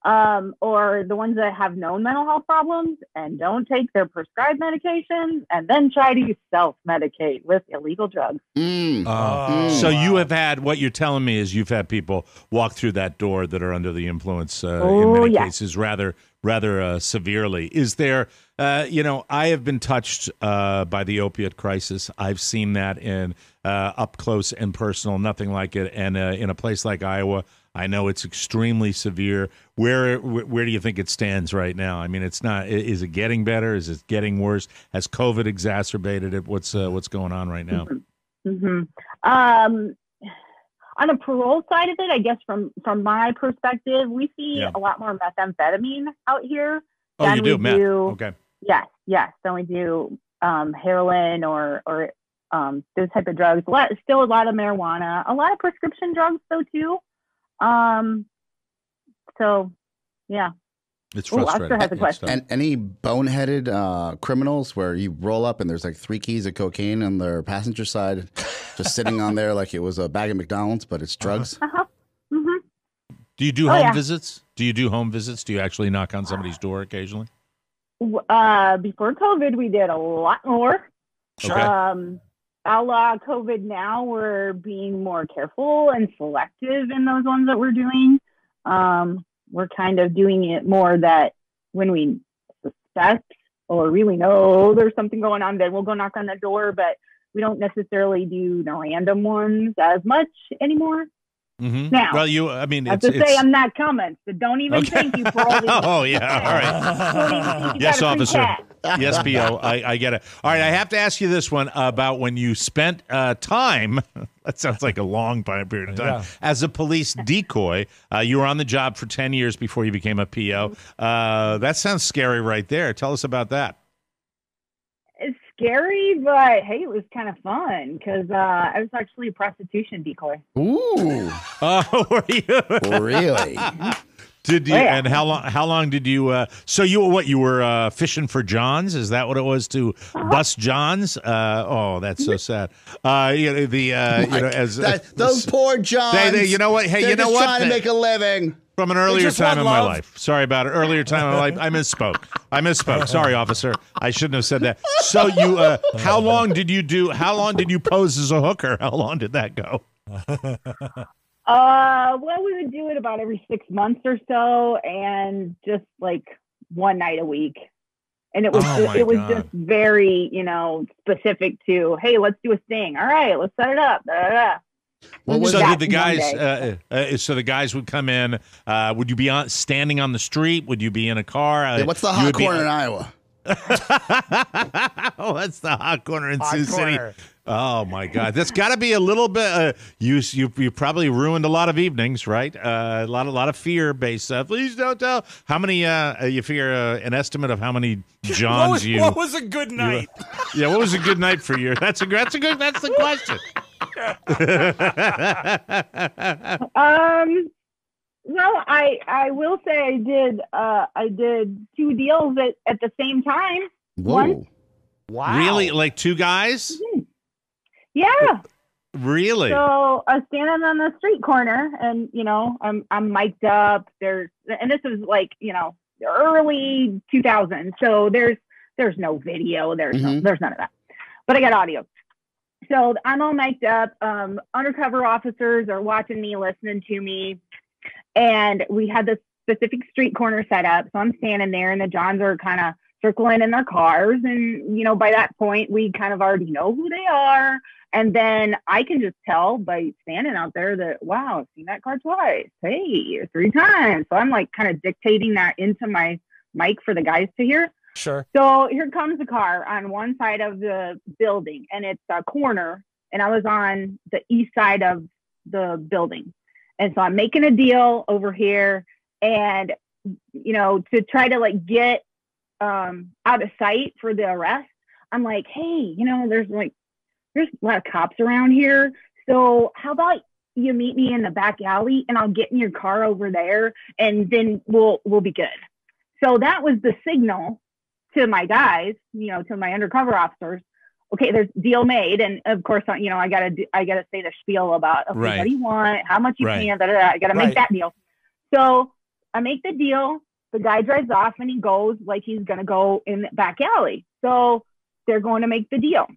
um, or the ones that have known mental health problems and don't take their prescribed medications and then try to self medicate with illegal drugs. Mm. Oh, So you have had what you're telling me is you've had people walk through that door that are under the influence uh, in Oh, many yeah. cases rather rather uh, severely. Is there, uh, you know, I have been touched uh, by the opiate crisis. I've seen that in uh, up close and personal, nothing like it. And uh, in a place like Iowa, I know it's extremely severe. Where where do you think it stands right now? I mean, it's not. Is it getting better? Is it getting worse? Has COVID exacerbated it? What's uh, what's going on right now? hmm Um, on a parole side of it, I guess from from my perspective, we see Yeah. a lot more methamphetamine out here. Oh, than you do, we Matt. do Okay. Yes, yes. Then we do um, heroin or or um, those type of drugs. A lot, still a lot of marijuana, a lot of prescription drugs though too. Um, so yeah. It's Ooh, frustrating. Oscar has a question. tough. And any boneheaded uh, criminals where you roll up and there's like three keys of cocaine on their passenger side, just sitting on there like it was a bag of McDonald's, but it's drugs. Uh-huh. hmm Do you do Oh, home yeah. visits? Do you do home visits? Do you actually knock on somebody's door occasionally? Uh, before COVID, we did a lot more. Okay. Um, a la COVID now, we're being more careful and selective in those ones that we're doing. Um, we're kind of doing it more that when we suspect or really know there's something going on, then we'll go knock on the door. But we don't necessarily do the random ones as much anymore. Mm-hmm. Now, well, you. I mean, I have it's, to say I'm not coming, so don't even Okay. thank you for all these. oh yeah, all right. Don't even think you yes, got a free officer. cat. Yes, PO. I, I get it. All right, I have to ask you this one about when you spent uh, time. That sounds like a long time period of time Yeah. as a police decoy. Uh, you were on the job for ten years before you became a PO. Uh, that sounds scary, right there. Tell us about that. It's scary, but hey, it was kind of fun because uh, I was actually a prostitution decoy. Ooh, Oh, were you really? Did you? Oh, yeah. And how long? How long did you? Uh, so you what? You were uh, fishing for Johns? Is that what it was to Uh-huh. bust Johns? Uh, oh, that's so sad. Uh, you know, the uh, you know as That- those poor Johns. They- they- you know what? Hey, you know just what? Trying to make a living. From an earlier time want in my love. life. Sorry about it. Earlier time in my life, I misspoke. I misspoke. Sorry, officer. I shouldn't have said that. So you, uh, how long did you do? How long did you pose as a hooker? How long did that go? Uh, well, we would do it about every six months or so, and just like one night a week. And it was Oh, my it was God. just very you know specific to hey, let's do a thing. All right, let's set it up. Da, da, da. What was so did the guys? Uh, uh, so the guys would come in. Uh, would you be on standing on the street? Would you be in a car? Uh, Yeah, what's the hot would be- corner in Iowa? what's the hot corner in Hot Sioux City. Oh my God, that's got to be a little bit. Uh, you you you probably ruined a lot of evenings, right? Uh, a lot a lot of fear based stuff. Please don't tell. How many? Uh, you figure uh, an estimate of how many What Johns was, you? what was a good night? yeah, what was a good night for you? That's a that's a good. That's the question. Um, well, I I will say I did uh I did two deals at at the same time. Whoa. One- Wow. Really, like two guys? Yeah. Really? So I was standing on the street corner, and you know, I'm I'm mic'd up. There's, and this was like you know, early 2000s. So there's there's no video. There's no, Mhm. there's none of that. But I got audio. So I'm all mic'd up. Um, undercover officers are watching me, listening to me, and we had this specific street corner set up. So I'm standing there, and the Johns are kind of circling in their cars, and you know, by that point, we kind of already know who they are. And then I can just tell by standing out there that, wow, I've seen that car twice. Hey, three times. So I'm like kind of dictating that into my mic for the guys to hear. Sure. So here comes the car on one side of the building, and it's a corner. And I was on the east side of the building. And so I'm making a deal over here. And, you know, to try to like get um, out of sight for the arrest, I'm like, hey, you know, there's like, there's a lot of cops around here. So how about you meet me in the back alley and I'll get in your car over there and then we'll we'll be good. So that was the signal to my guys, you know, to my undercover officers. Okay, there's deal made, and of course, you know, I gotta do, I gotta say the spiel about okay, Right. what do you want, how much you Right. paying, da, da, da. I gotta make Right. that deal. So I make the deal. The guy drives off and he goes like he's gonna go in the back alley. So they're going to make the deal.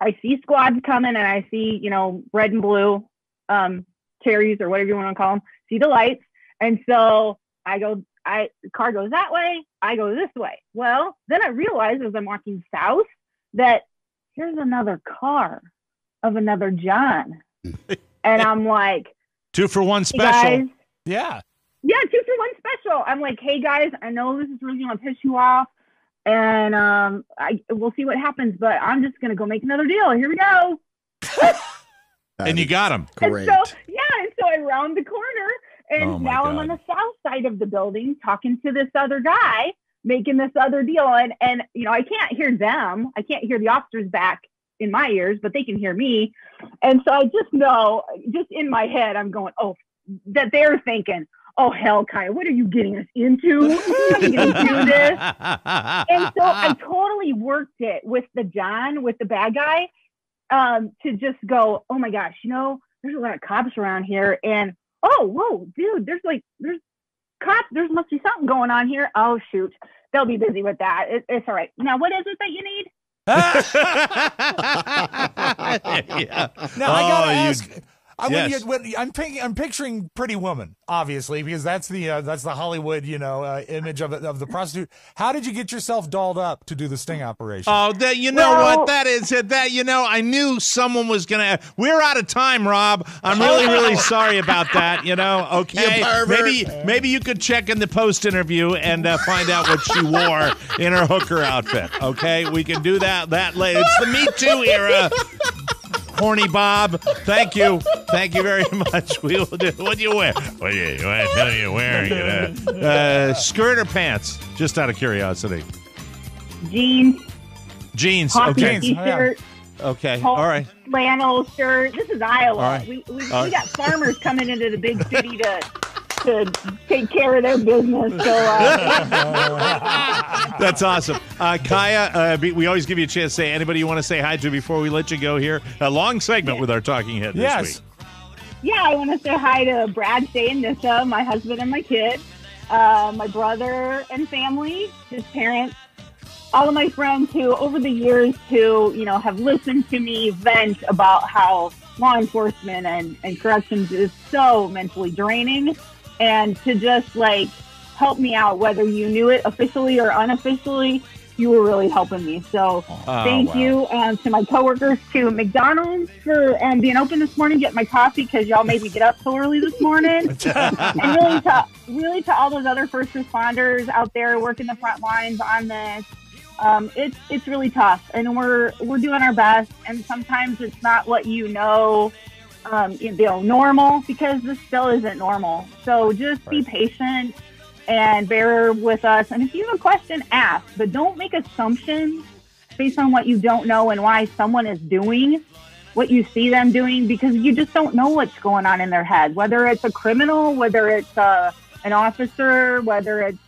I see squads coming, and I see you know red and blue um, cherries or whatever you want to call them. See the lights, and so I go. I the car goes that way. I go this way. Well, then I realize as I'm walking south that here's another car of another John, and I'm like, Two for one hey, special. guys, Yeah. yeah, two for one special. I'm like, hey guys, I know this is really gonna piss you off, and um, I we'll see what happens, but I'm just gonna go make another deal. Here we go. and you got him. Great. And so yeah, and so I round the corner, and Oh, now I'm on the south side of the building talking to this other guy, making this other deal, and and you know I can't hear them, I can't hear the officers back in my ears, but they can hear me, and so I just know, just in my head, I'm going, oh, that they're thinking. Oh hell, Kaya, what are you getting us into? How are you gonna do this? and so I totally worked it with the John, with the bad guy, um, to just go, oh my gosh, you know, there's a lot of cops around here, and oh, whoa, dude, there's like, there's cops, there's must be something going on here. Oh, shoot. They'll be busy with that. It, it's all right. Now, what is it that you need? yeah. Now I gotta Oh, you- ask. I, when Yes. you, when, I'm picking, I'm picturing Pretty Woman, obviously, because that's the uh, that's the Hollywood, you know, uh, image of of the prostitute. How did you get yourself dolled up to do the sting operation? Oh, that you know Well- what that is. That that- you know, I knew someone was gonna. We're out of time, Rob. I'm really, really sorry about that. You know, okay. You maybe maybe you could check in the post interview and uh, find out what she wore in her hooker outfit. Okay, we can do that that later. It's the Me Too era. Horny Bob, thank you, thank you very much. We will do. What do you wear? What do you? What are you wearing? Uh, uh, skirt or pants? Just out of curiosity. Jeans, Jeans. hockey Okay. T-shirt, Okay. Paul- All right. flannel shirt. This is Iowa. Right. We, we, we right. got farmers coming into the big city to to take care of their business. So uh, That's awesome. Uh, Kaya, uh, we always give you a chance to say anybody you want to say hi to before we let you go here. A long segment with our talking head this yes. week. yeah, I want to say hi to Brad, Shay, and Nissa, my husband and my kid, uh, my brother and family, his parents, all of my friends who, over the years, who you know have listened to me vent about how law enforcement and, and corrections is so mentally draining, and to just like help me out, whether you knew it officially or unofficially. You were really helping me. So thank Oh, wow. you um, to my coworkers, to McDonald's for um, being open this morning, getting my coffee because y'all made me get up so early this morning. and really to really to all those other first responders out there working the front lines on this. Um, it's it's really tough, and we're we're doing our best. And sometimes it's not what you know, um, you know, normal because this still isn't normal. So just be patient and bear with us. And if you have a question, ask, but don't make assumptions based on what you don't know and why someone is doing what you see them doing because you just don't know what's going on in their head, whether it's a criminal, whether it's uh, an officer, whether it's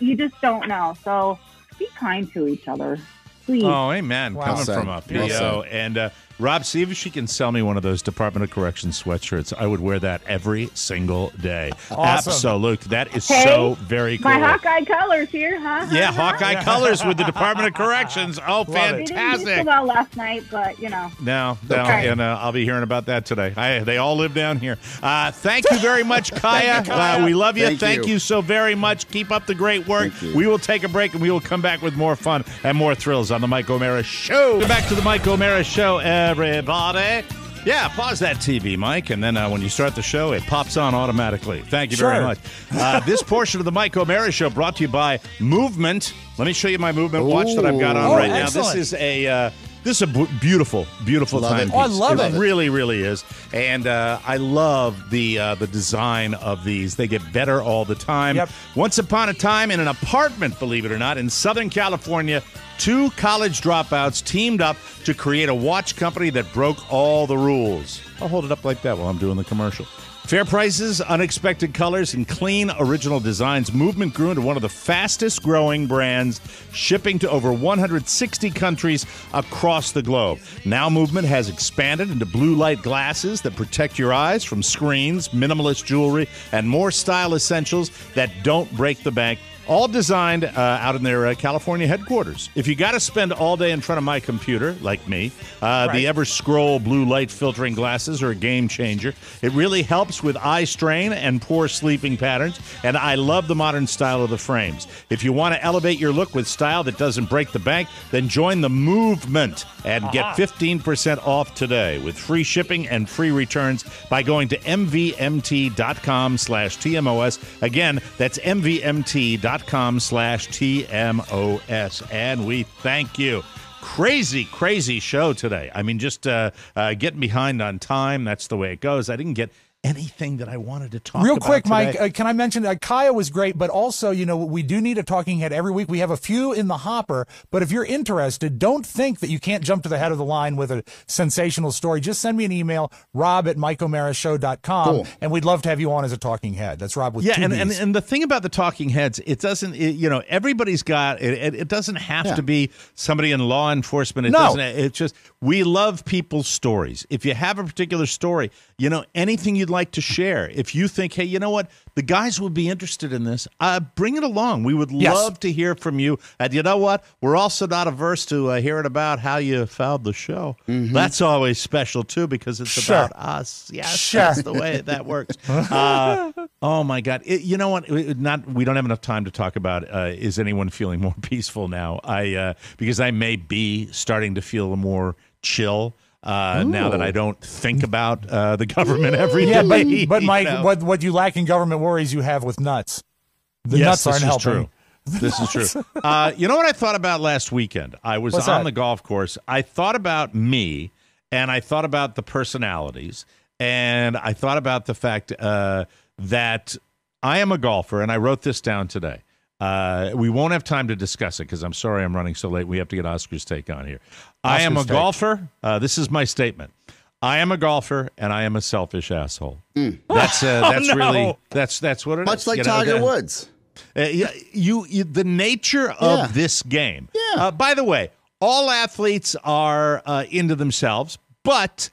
you just don't know. So be kind to each other, please. Oh, amen. Wow. Coming from a Well PO. and uh, Rob, see if she can sell me one of those Department of Corrections sweatshirts. I would wear that every single day. Awesome. Absolute. That is Hey, so very cool. My Hawkeye colors here, huh? yeah, Huh? Hawkeye colors with the Department of Corrections. Oh, it. We didn't do so fantastic. well last night, but you know. No, no, Okay. and uh, I'll be hearing about that today. I, they all live down here. Uh, thank you very much, Kaya. Uh, we love you. Thank Thank, you. you. so very much. Keep up the great work. Thank you. We will take a break and we will come back with more fun and more thrills on the Mike O'Meara Show. We're back to the Mike O'Meara Show, everybody. Yeah, pause that TV, Mike, and then uh, when you start the show, it pops on automatically. Thank you very Sure. much. Uh, this portion of the Mike O'Meara Show brought to you by Movement. Let me show you my movement watch that I've got on Ooh. right Oh, now. This is a uh, this is a beautiful, beautiful Love it. timepiece. Oh, I love it. really, really is, and uh, I love the uh, the design of these. They get better all the time. Yep. Once upon a time, in an apartment, believe it or not, in Southern California, two college dropouts teamed up to create a watch company that broke all the rules. I'll hold it up like that while I'm doing the commercial. Fair prices, unexpected colors, and clean original designs. Movement grew into one of the fastest growing brands, shipping to over 160 countries across the globe. Now, Movement has expanded into blue light glasses that protect your eyes from screens, minimalist jewelry, and more style essentials that don't break the bank all designed uh, out in their uh, California headquarters. If you got to spend all day in front of my computer, like me, uh, the Ever Scroll blue light filtering glasses are a game changer. It really helps with eye strain and poor sleeping patterns, and I love the modern style of the frames. If you want to elevate your look with style that doesn't break the bank, then join the movement and get 15% off today with free shipping and free returns by going to mvmt.com slash TMOS. Again, that's mvmt.com slash TMOS. And we thank you. Crazy, crazy show today. I mean, just uh, uh, getting behind on time. That's the way it goes. I didn't get anything that I wanted to talk about. Real quick, today. Mike, uh, can I mention uh, Kaya was great, but also, you know, we do need a talking head every week. We have a few in the hopper, but if you're interested, don't think that you can't jump to the head of the line with a sensational story. Just send me an email, rob at mikeomearashow.com, Cool. and we'd love to have you on as a talking head. That's Rob with yeah, and, and and the thing about the talking heads, it doesn't, it, you know, everybody's got it. It, it doesn't have Yeah. to be somebody in law enforcement. It No. doesn't. It's just we love people's stories. If you have a particular story, you know, anything you'd like to share. If you think, hey, you know what, the guys would be interested in this, uh, bring it along. We would Yes. love to hear from you. And you know what? We're also not averse to uh, hearing about how you found the show. That's always special too because it's Sure. about us. Yes, Sure. that's the way that works. Uh, oh my God! It- you know what? It- not we don't have enough time to talk about. Uh, is anyone feeling more peaceful now? I uh, because I may be starting to feel more chill. Uh, now that I don't think about uh, the government every day. Yeah, but, but you Mike, know? what what you lack in government worries you have with nuts. The yes, nuts aren't this is helping. true. This is true. Uh, you know what I thought about last weekend? I was What's on that? the golf course. I thought about me, and I thought about the personalities, and I thought about the fact uh, that I am a golfer, and I wrote this down today. Uh, we won't have time to discuss it because I'm sorry I'm running so late. We have to get Oscar's take on here. I am a take. golfer. Uh, this is my statement. I am a golfer, and I am a selfish asshole. That's uh, that's no. really that's that's what it is. Much like you Tiger Woods. uh, yeah, you, you the nature of Yeah. this game. Yeah. Uh, by the way, all athletes are uh, into themselves, but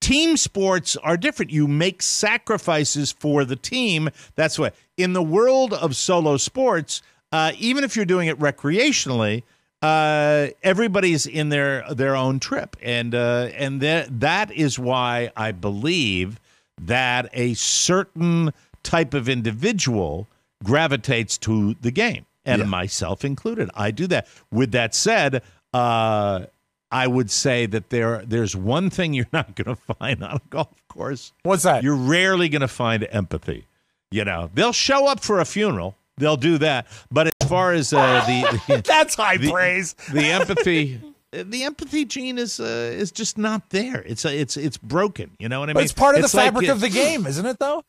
team sports are different. You make sacrifices for the team. That's what in the world of solo sports, uh, even if you're doing it recreationally. Uh, everybody's in their their own trip, and uh, and that that is why I believe that a certain type of individual gravitates to the game, and myself included. I do that. With that said, uh, I would say that there there's one thing you're not going to find on a golf course. What's that? You're rarely going to find empathy. You know, they'll show up for a funeral. They'll do that. But as far as uh, the That's high the- praise. the empathy the empathy gene is uh, is just not there it's uh, it's it's broken you know what i But mean it's part of the like fabric it- of the game, isn't it? Though.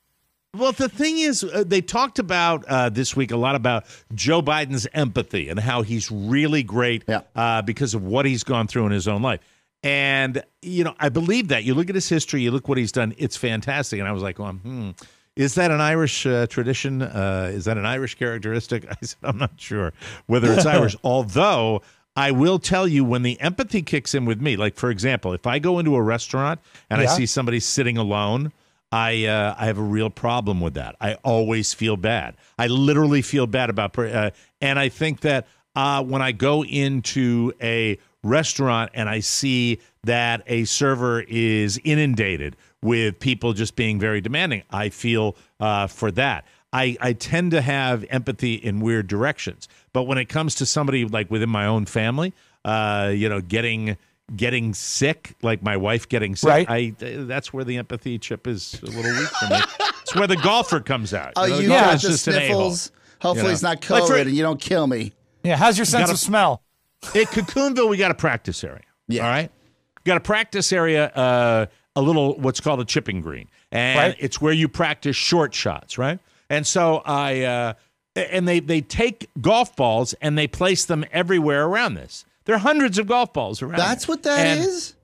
well the thing is uh, they talked about uh, this week a lot about joe biden's empathy and how he's really great Yeah. uh, because of what he's gone through in his own life and you know i believe that you look at his history you look what he's done it's fantastic and i was like well, hmm is that an Irish uh, tradition? Uh, is that an Irish characteristic? I said, I'm not sure whether it's Irish. Although I will tell you when the empathy kicks in with me, like for example, if I go into a restaurant and I see somebody sitting alone, I uh, I have a real problem with that. I always feel bad. I literally feel bad about, uh, and I think that uh, when I go into a restaurant and I see that a server is inundated with people just being very demanding, I feel uh, for that. I, I tend to have empathy in weird directions, but when it comes to somebody like within my own family, uh, you know, getting getting sick, like my wife getting sick, Right. I that's where the empathy chip is a little weak for me. it's where the golfer comes out. Oh, know, the you golfer's got the just sniffles. Hopefully, You know. it's not Like COVID for- and you don't kill me. Yeah. How's your sense Gotta- of smell? At Cocoonville, we got a practice area. Yeah. All right. Got a practice area, uh, a little what's called a chipping green, and Right. it's where you practice short shots, right? And so I, uh, and they they take golf balls and they place them everywhere around this. There are hundreds of golf balls around. That's here. what that And is.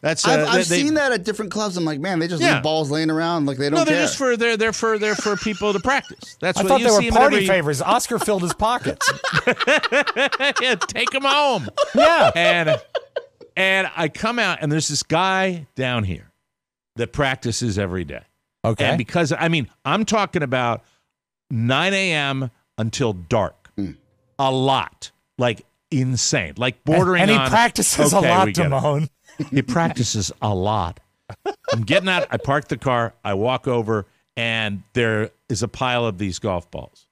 That's uh, I've, I've they- they- seen that at different clubs. I'm like, man, they just Yeah. leave balls laying around like they don't No, they're care. just for they're they're for they're for people to practice. That's I what thought you they see were party every- favors. Oscar filled his pockets. yeah, take them home. Yeah. and and I come out and there's this guy down here that practices every day. Okay. And because I mean, I'm talking about 9 a.m. until dark, a lot, like insane, like bordering and he on. practices okay, a lot. Damone. He practices a lot. I'm getting out. I park the car. I walk over, and there is a pile of these golf balls.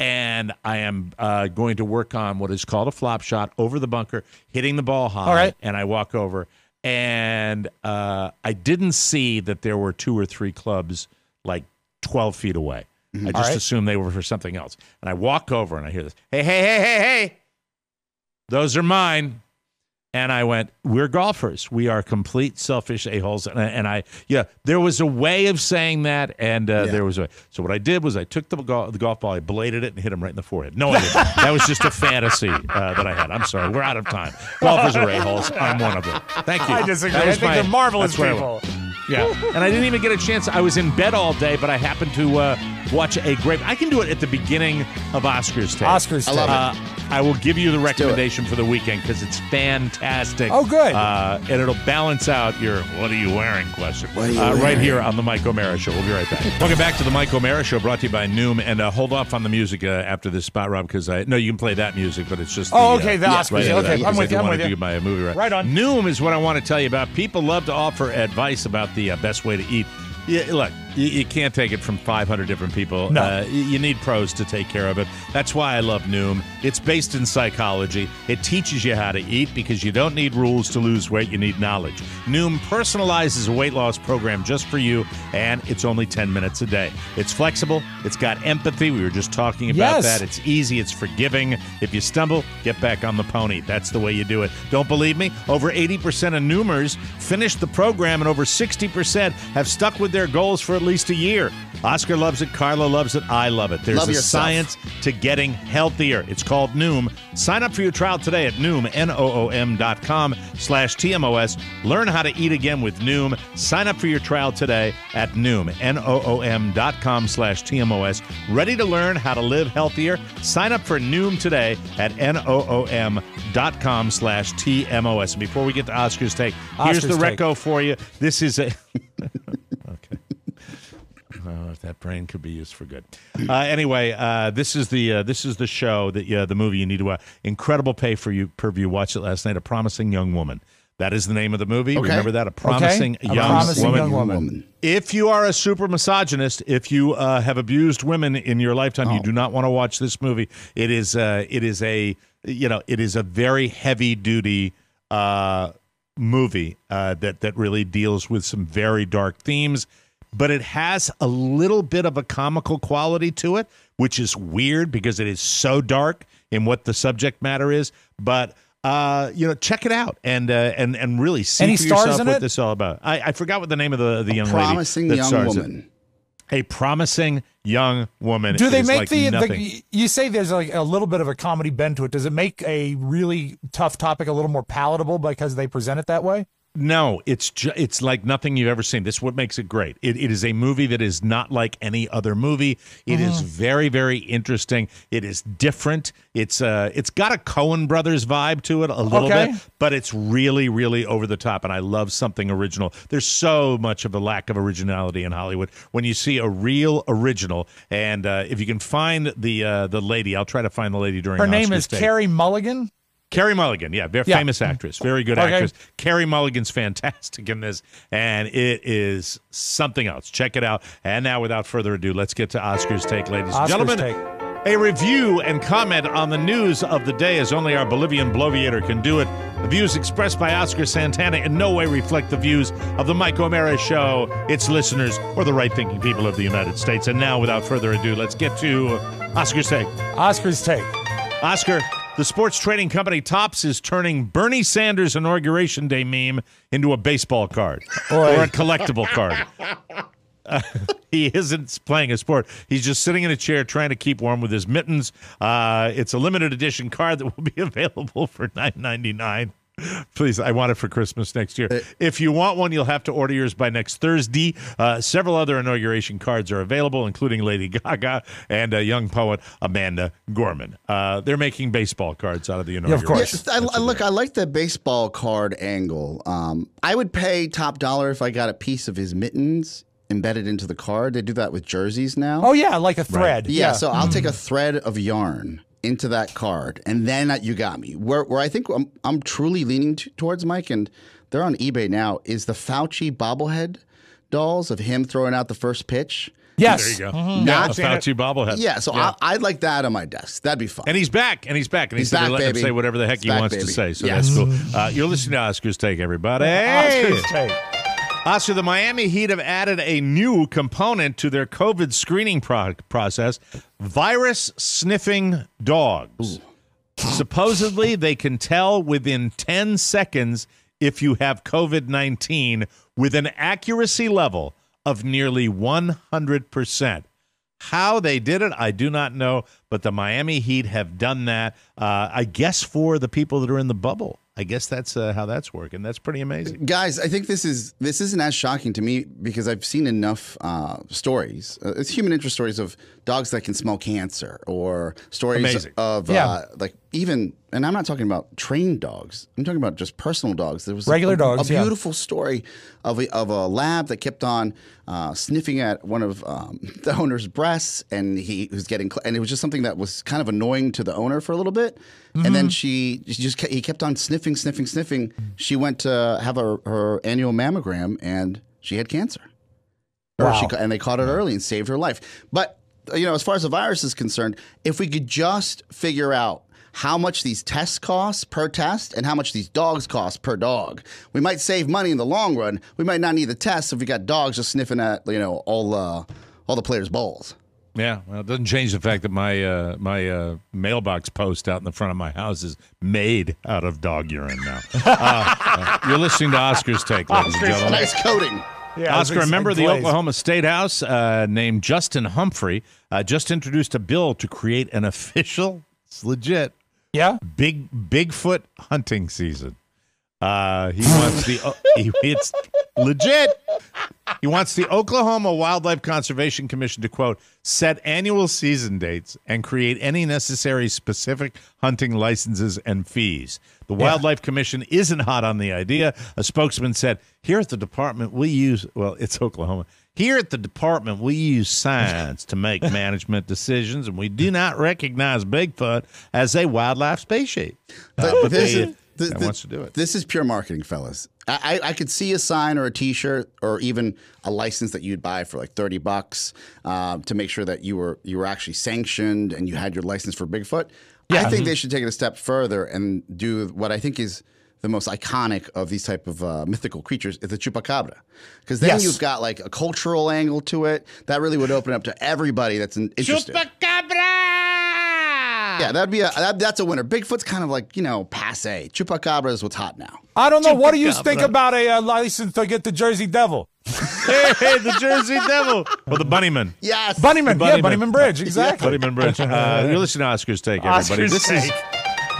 And I am uh, going to work on what is called a flop shot over the bunker, hitting the ball high. All right. And I walk over, and uh, I didn't see that there were two or three clubs like 12 feet away. I just right. assumed they were for something else. And I walk over and I hear this hey, hey, hey, hey, hey, those are mine. And I went, we're golfers. We are complete selfish a-holes. And I, and I yeah, there was a way of saying that. And uh, Yeah. there was a, so what I did was I took the, go- the golf ball, I bladed it and hit him right in the forehead. No, that was just a fantasy uh, that I had. I'm sorry. We're out of time. Golfers are a-holes. I'm one of them. Thank you. I disagree. I think my- they're marvelous that's where I people. Yeah, and I didn't even get a chance. I was in bed all day, but I happened to uh, watch a great. I can do it at the beginning of Oscars. Take. Oscars I love take. it. Uh, I will give you the recommendation for the weekend because it's fantastic. Oh, good. Uh, and it'll balance out your "What are you wearing?" question What are you uh, right wearing? here on the Mike O'Meara Show. We'll be right back. Welcome back to the Mike O'Meara Show, brought to you by Noom. And uh, hold off on the music uh, after this spot, Rob, because I no, you can play that music, but it's just Oh, the, okay, uh, the Oscars. right Yeah, after okay, that, I'm because with I do you, I'm wanna with you. do my movie right. Right on. Noom is what I want to tell you about. People love to offer advice about the uh, best way to eat. Yeah, look, you, you can't take it from 500 different people. No. Uh, you need pros to take care of it. That's why I love Noom. It's based in psychology. It teaches you how to eat because you don't need rules to lose weight. You need knowledge. Noom personalizes a weight loss program just for you, and it's only 10 minutes a day. It's flexible. It's got empathy. We were just talking about Yes. that. It's easy. It's forgiving. If you stumble, get back on the pony. That's the way you do it. Don't believe me? Over 80% of Noomers finished the program, and over 60% have stuck with their goals for at least a year. Oscar loves it. Carla loves it. I love it. There's Love a yourself. science to getting healthier. It's called Noom. Sign up for your trial today at Noom, N-O-O-M dot com slash TMOS. Learn how to eat again with Noom. Sign up for your trial today at Noom, N-O-O-M dot com slash TMOS. Ready to learn how to live healthier? Sign up for Noom today at N-O-O-M dot com slash TMOS. And before we get to Oscar's take, here's Oscar's the take. reco for you. This is a... okay. Oh, if that brain could be used for good. Uh, anyway, uh, this is the uh, this is the show that uh, the movie you need to watch. Incredible pay for you per view. Watch it last night. A promising young woman. That is the name of the movie. Okay. Remember that? A promising A young promising woman. young woman. If you are a super misogynist, if you uh, have abused women in your lifetime, Oh. you do not want to watch this movie. It is uh, it is a you know it is a very heavy duty uh, movie uh, that that really deals with some very dark themes, but it has a little bit of a comical quality to it, which is weird because it is so dark in what the subject matter is. But uh, you know, check it out and uh, and and really see Any for stars yourself in what it? this is all about. I, I forgot what the name of the the young Promising lady that young stars it. woman. A promising young woman. Do they is make like the, the? You say there's like a little bit of a comedy bend to it. Does it make a really tough topic a little more palatable because they present it that way? No, it's ju- it's like nothing you've ever seen. This is what makes it great. It, it is a movie that is not like any other movie. It Mm-hmm. is very very interesting. It is different. It's uh it's got a Coen Brothers vibe to it a little Okay. bit, but it's really really over the top. And I love something original. There's so much of a lack of originality in Hollywood. When you see a real original, and uh, if you can find the uh, the lady, I'll try to find the lady during. Her name is Day. Carey Mulligan. Carey Mulligan, yeah, very Yeah. famous actress, very good Okay. actress. Carey Mulligan's fantastic in this, and it is something else. Check it out. And now, without further ado, let's get to Oscar's take, ladies and gentlemen. take. A review and comment on the news of the day, as only our Bolivian bloviator can do it. The views expressed by Oscar Santana in no way reflect the views of the Mike O'Meara Show, its listeners, or the right-thinking people of the United States. And now, without further ado, let's get to Oscar's take. Oscar's take. Oscar, the sports trading company Topps is turning Bernie Sanders' inauguration day meme into a baseball card Oy. or a collectible card. Uh, he isn't playing a sport. He's just sitting in a chair trying to keep warm with his mittens. Uh, it's a limited edition card that will be available for nine ninety nine. Please, I want it for Christmas next year. If you want one, you'll have to order yours by next Thursday. Uh, several other inauguration cards are available, including Lady Gaga and a young poet Amanda Gorman. Uh, they're making baseball cards out of the inauguration. Of course. Yes, I, I, look, I like the baseball card angle. Um, I would pay top dollar if I got a piece of his mittens embedded into the card. They do that with jerseys now. Oh yeah, like a thread. yeah, so I'll take a thread of yarn into that card, and then you got me. Where where I think I'm, I'm truly leaning t- towards Mike, and they're on eBay now, is the Fauci bobblehead dolls of him throwing out the first pitch. Yes. There you go. Mhm. Yeah, a. Fauci bobblehead. Yeah, so I, I'd like that on my desk. That'd be fun. And he's back, and he's back, and He's he's, back, let him say whatever the heck He's he back, wants to say. So Yes. that's cool. Uh, you're listening to Oscar's Take, everybody. Oscar's take. Oscar, the Miami Heat have added a new component to their COVID screening pro- process: virus sniffing dogs. Supposedly, they can tell within 10 seconds if you have COVID 19 with an accuracy level of nearly 100%. How they did it, I do not know, but the Miami Heat have done that. Uh, I guess for the people that are in the bubble. I guess that's uh, how that's working. That's pretty amazing. guys i think this is this isn't as shocking to me because i've seen enough uh, stories uh, it's human interest stories of dogs that can smell cancer or stories Amazing. of Yeah. uh, like even, and I'm not talking about trained dogs. I'm talking about just personal dogs. There was a- Regular a, dogs, A yeah. beautiful story of a, of a lab that kept on uh, sniffing at one of um, the owner's breasts, and he was getting, cl- and it was just something that was kind of annoying to the owner for a little bit. And Mm-hmm. then she, she just kept, he kept on sniffing, sniffing, sniffing. She went to have her, her annual mammogram, and she had cancer. Or Wow. she, and they caught it early and saved her life. But you know, as far as the virus is concerned, if we could just figure out how much these tests cost per test and how much these dogs cost per dog, we might save money in the long run. We might not need the tests if we got dogs just sniffing at you know all uh, all the players' balls. Yeah, well, it doesn't change the fact that my uh, my uh, mailbox post out in the front of my house is made out of dog urine now. uh, uh, you're listening to Oscar's take, ladies and gentlemen. Nice coating. Yeah, Oscar, it's a member of the. Oklahoma State House uh, named Justin Humphrey uh, just introduced a bill to create an official, it's legit, Yeah. big Bigfoot hunting season. Uh, he wants the uh, he, it's legit. He wants the Oklahoma Wildlife Conservation Commission to quote set annual season dates and create any necessary specific hunting licenses and fees. The Wildlife Commission isn't hot on the idea. A spokesman said, "Here at the department, we use well, it's Oklahoma. Here at the department, we use science to make management decisions, and we do not recognize Bigfoot as a wildlife species." Uh, but this they, is- th- they th- wants to do it. This is pure marketing, fellas. I, I, I could see a sign or a T-shirt or even a license that you'd buy for like thirty bucks uh, to make sure that you were you were actually sanctioned and you had your license for Bigfoot. I think they should take it a step further and do what I think is the most iconic of these type of uh, mythical creatures is the chupacabra, because then Yes. you've got like a cultural angle to it that really would open up to everybody that's in- interested. Yeah, that'd be a that, that's a winner. Bigfoot's kind of like you know passe. Chupacabra is what's hot now. I don't know. What do you think about a uh, license to get the Jersey Devil? hey, hey, the Jersey Devil. Well, the Bunnyman. Yes, Bunnyman, The yeah, Bunnyman. Bunnyman Bridge, exactly. Bunnyman Bridge. Uh, you're listening to Oscar's Take, everybody. Oscar's this is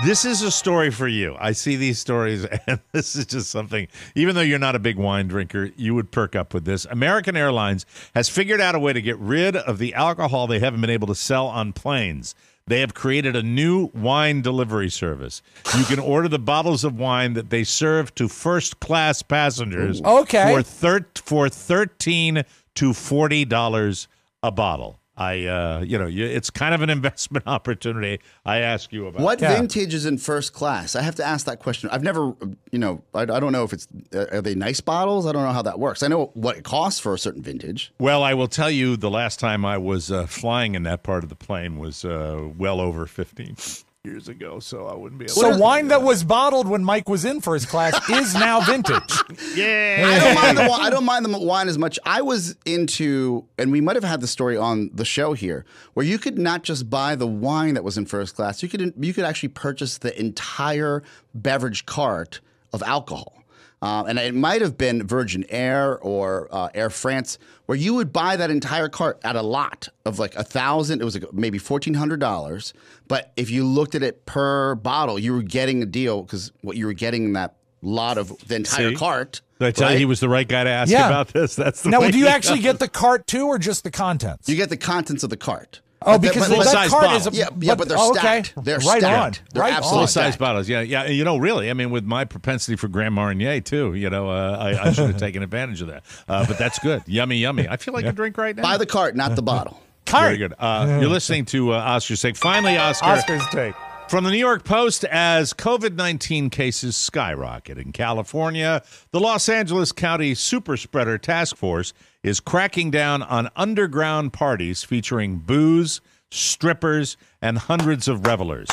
this is a story for you. I see these stories, and this is just something. Even though you're not a big wine drinker, you would perk up with this. American Airlines has figured out a way to get rid of the alcohol they haven't been able to sell on planes. They have created a new wine delivery service. You can order the bottles of wine that they serve to first class passengers Okay. for thir- for thirteen to forty dollars a bottle. I, uh, you know, you, it's kind of an investment opportunity. I ask you about. What Yeah. vintage is in first class? I have to ask that question. I've never, you know, I, I don't know if it's uh, are they nice bottles. I don't know how that works. I know what it costs for a certain vintage. Well, I will tell you, the last time I was uh, flying in that part of the plane was uh, well over fifteen years ago, so I wouldn't be. Able So to wine that was bottled when Mike was in first class is now vintage. yeah. I don't mind the wine. I don't mind the wine as much. I was into, and we might have had the story on the show here, where you could not just buy the wine that was in first class. You could you could actually purchase the entire beverage cart of alcohol. Um, and it might have been Virgin Air or uh, Air France, where you would buy that entire cart at a lot of like a thousand. It was like maybe fourteen hundred dollars. But if you looked at it per bottle, you were getting a deal because what you were getting in that lot of the entire See? cart. Did I tell you he was the right guy to ask Yeah. about this? That's the now, way do you actually knows. get the cart too, or just the contents? You get the contents of the cart. Oh, But because but- well, but- that size cart bottle. is a Yeah, yeah, but they're oh, okay. stacked. They're right stacked. on. They're right absolutely on. Size bottles, yeah, yeah. You know, really, I mean, with my propensity for Grand Marnier too, you know, uh, I, I should have taken advantage of that. Uh, but that's good, yummy, yummy. I feel like a drink right now. Buy the cart, not the bottle. Cart. Very good. Uh, you're listening to uh, Oscar's Take. Finally, Oscar. Oscar's take. From the New York Post, as COVID 19 cases skyrocket in California, the Los Angeles County Super Spreader Task Force is cracking down on underground parties featuring booze, strippers, and hundreds of revelers.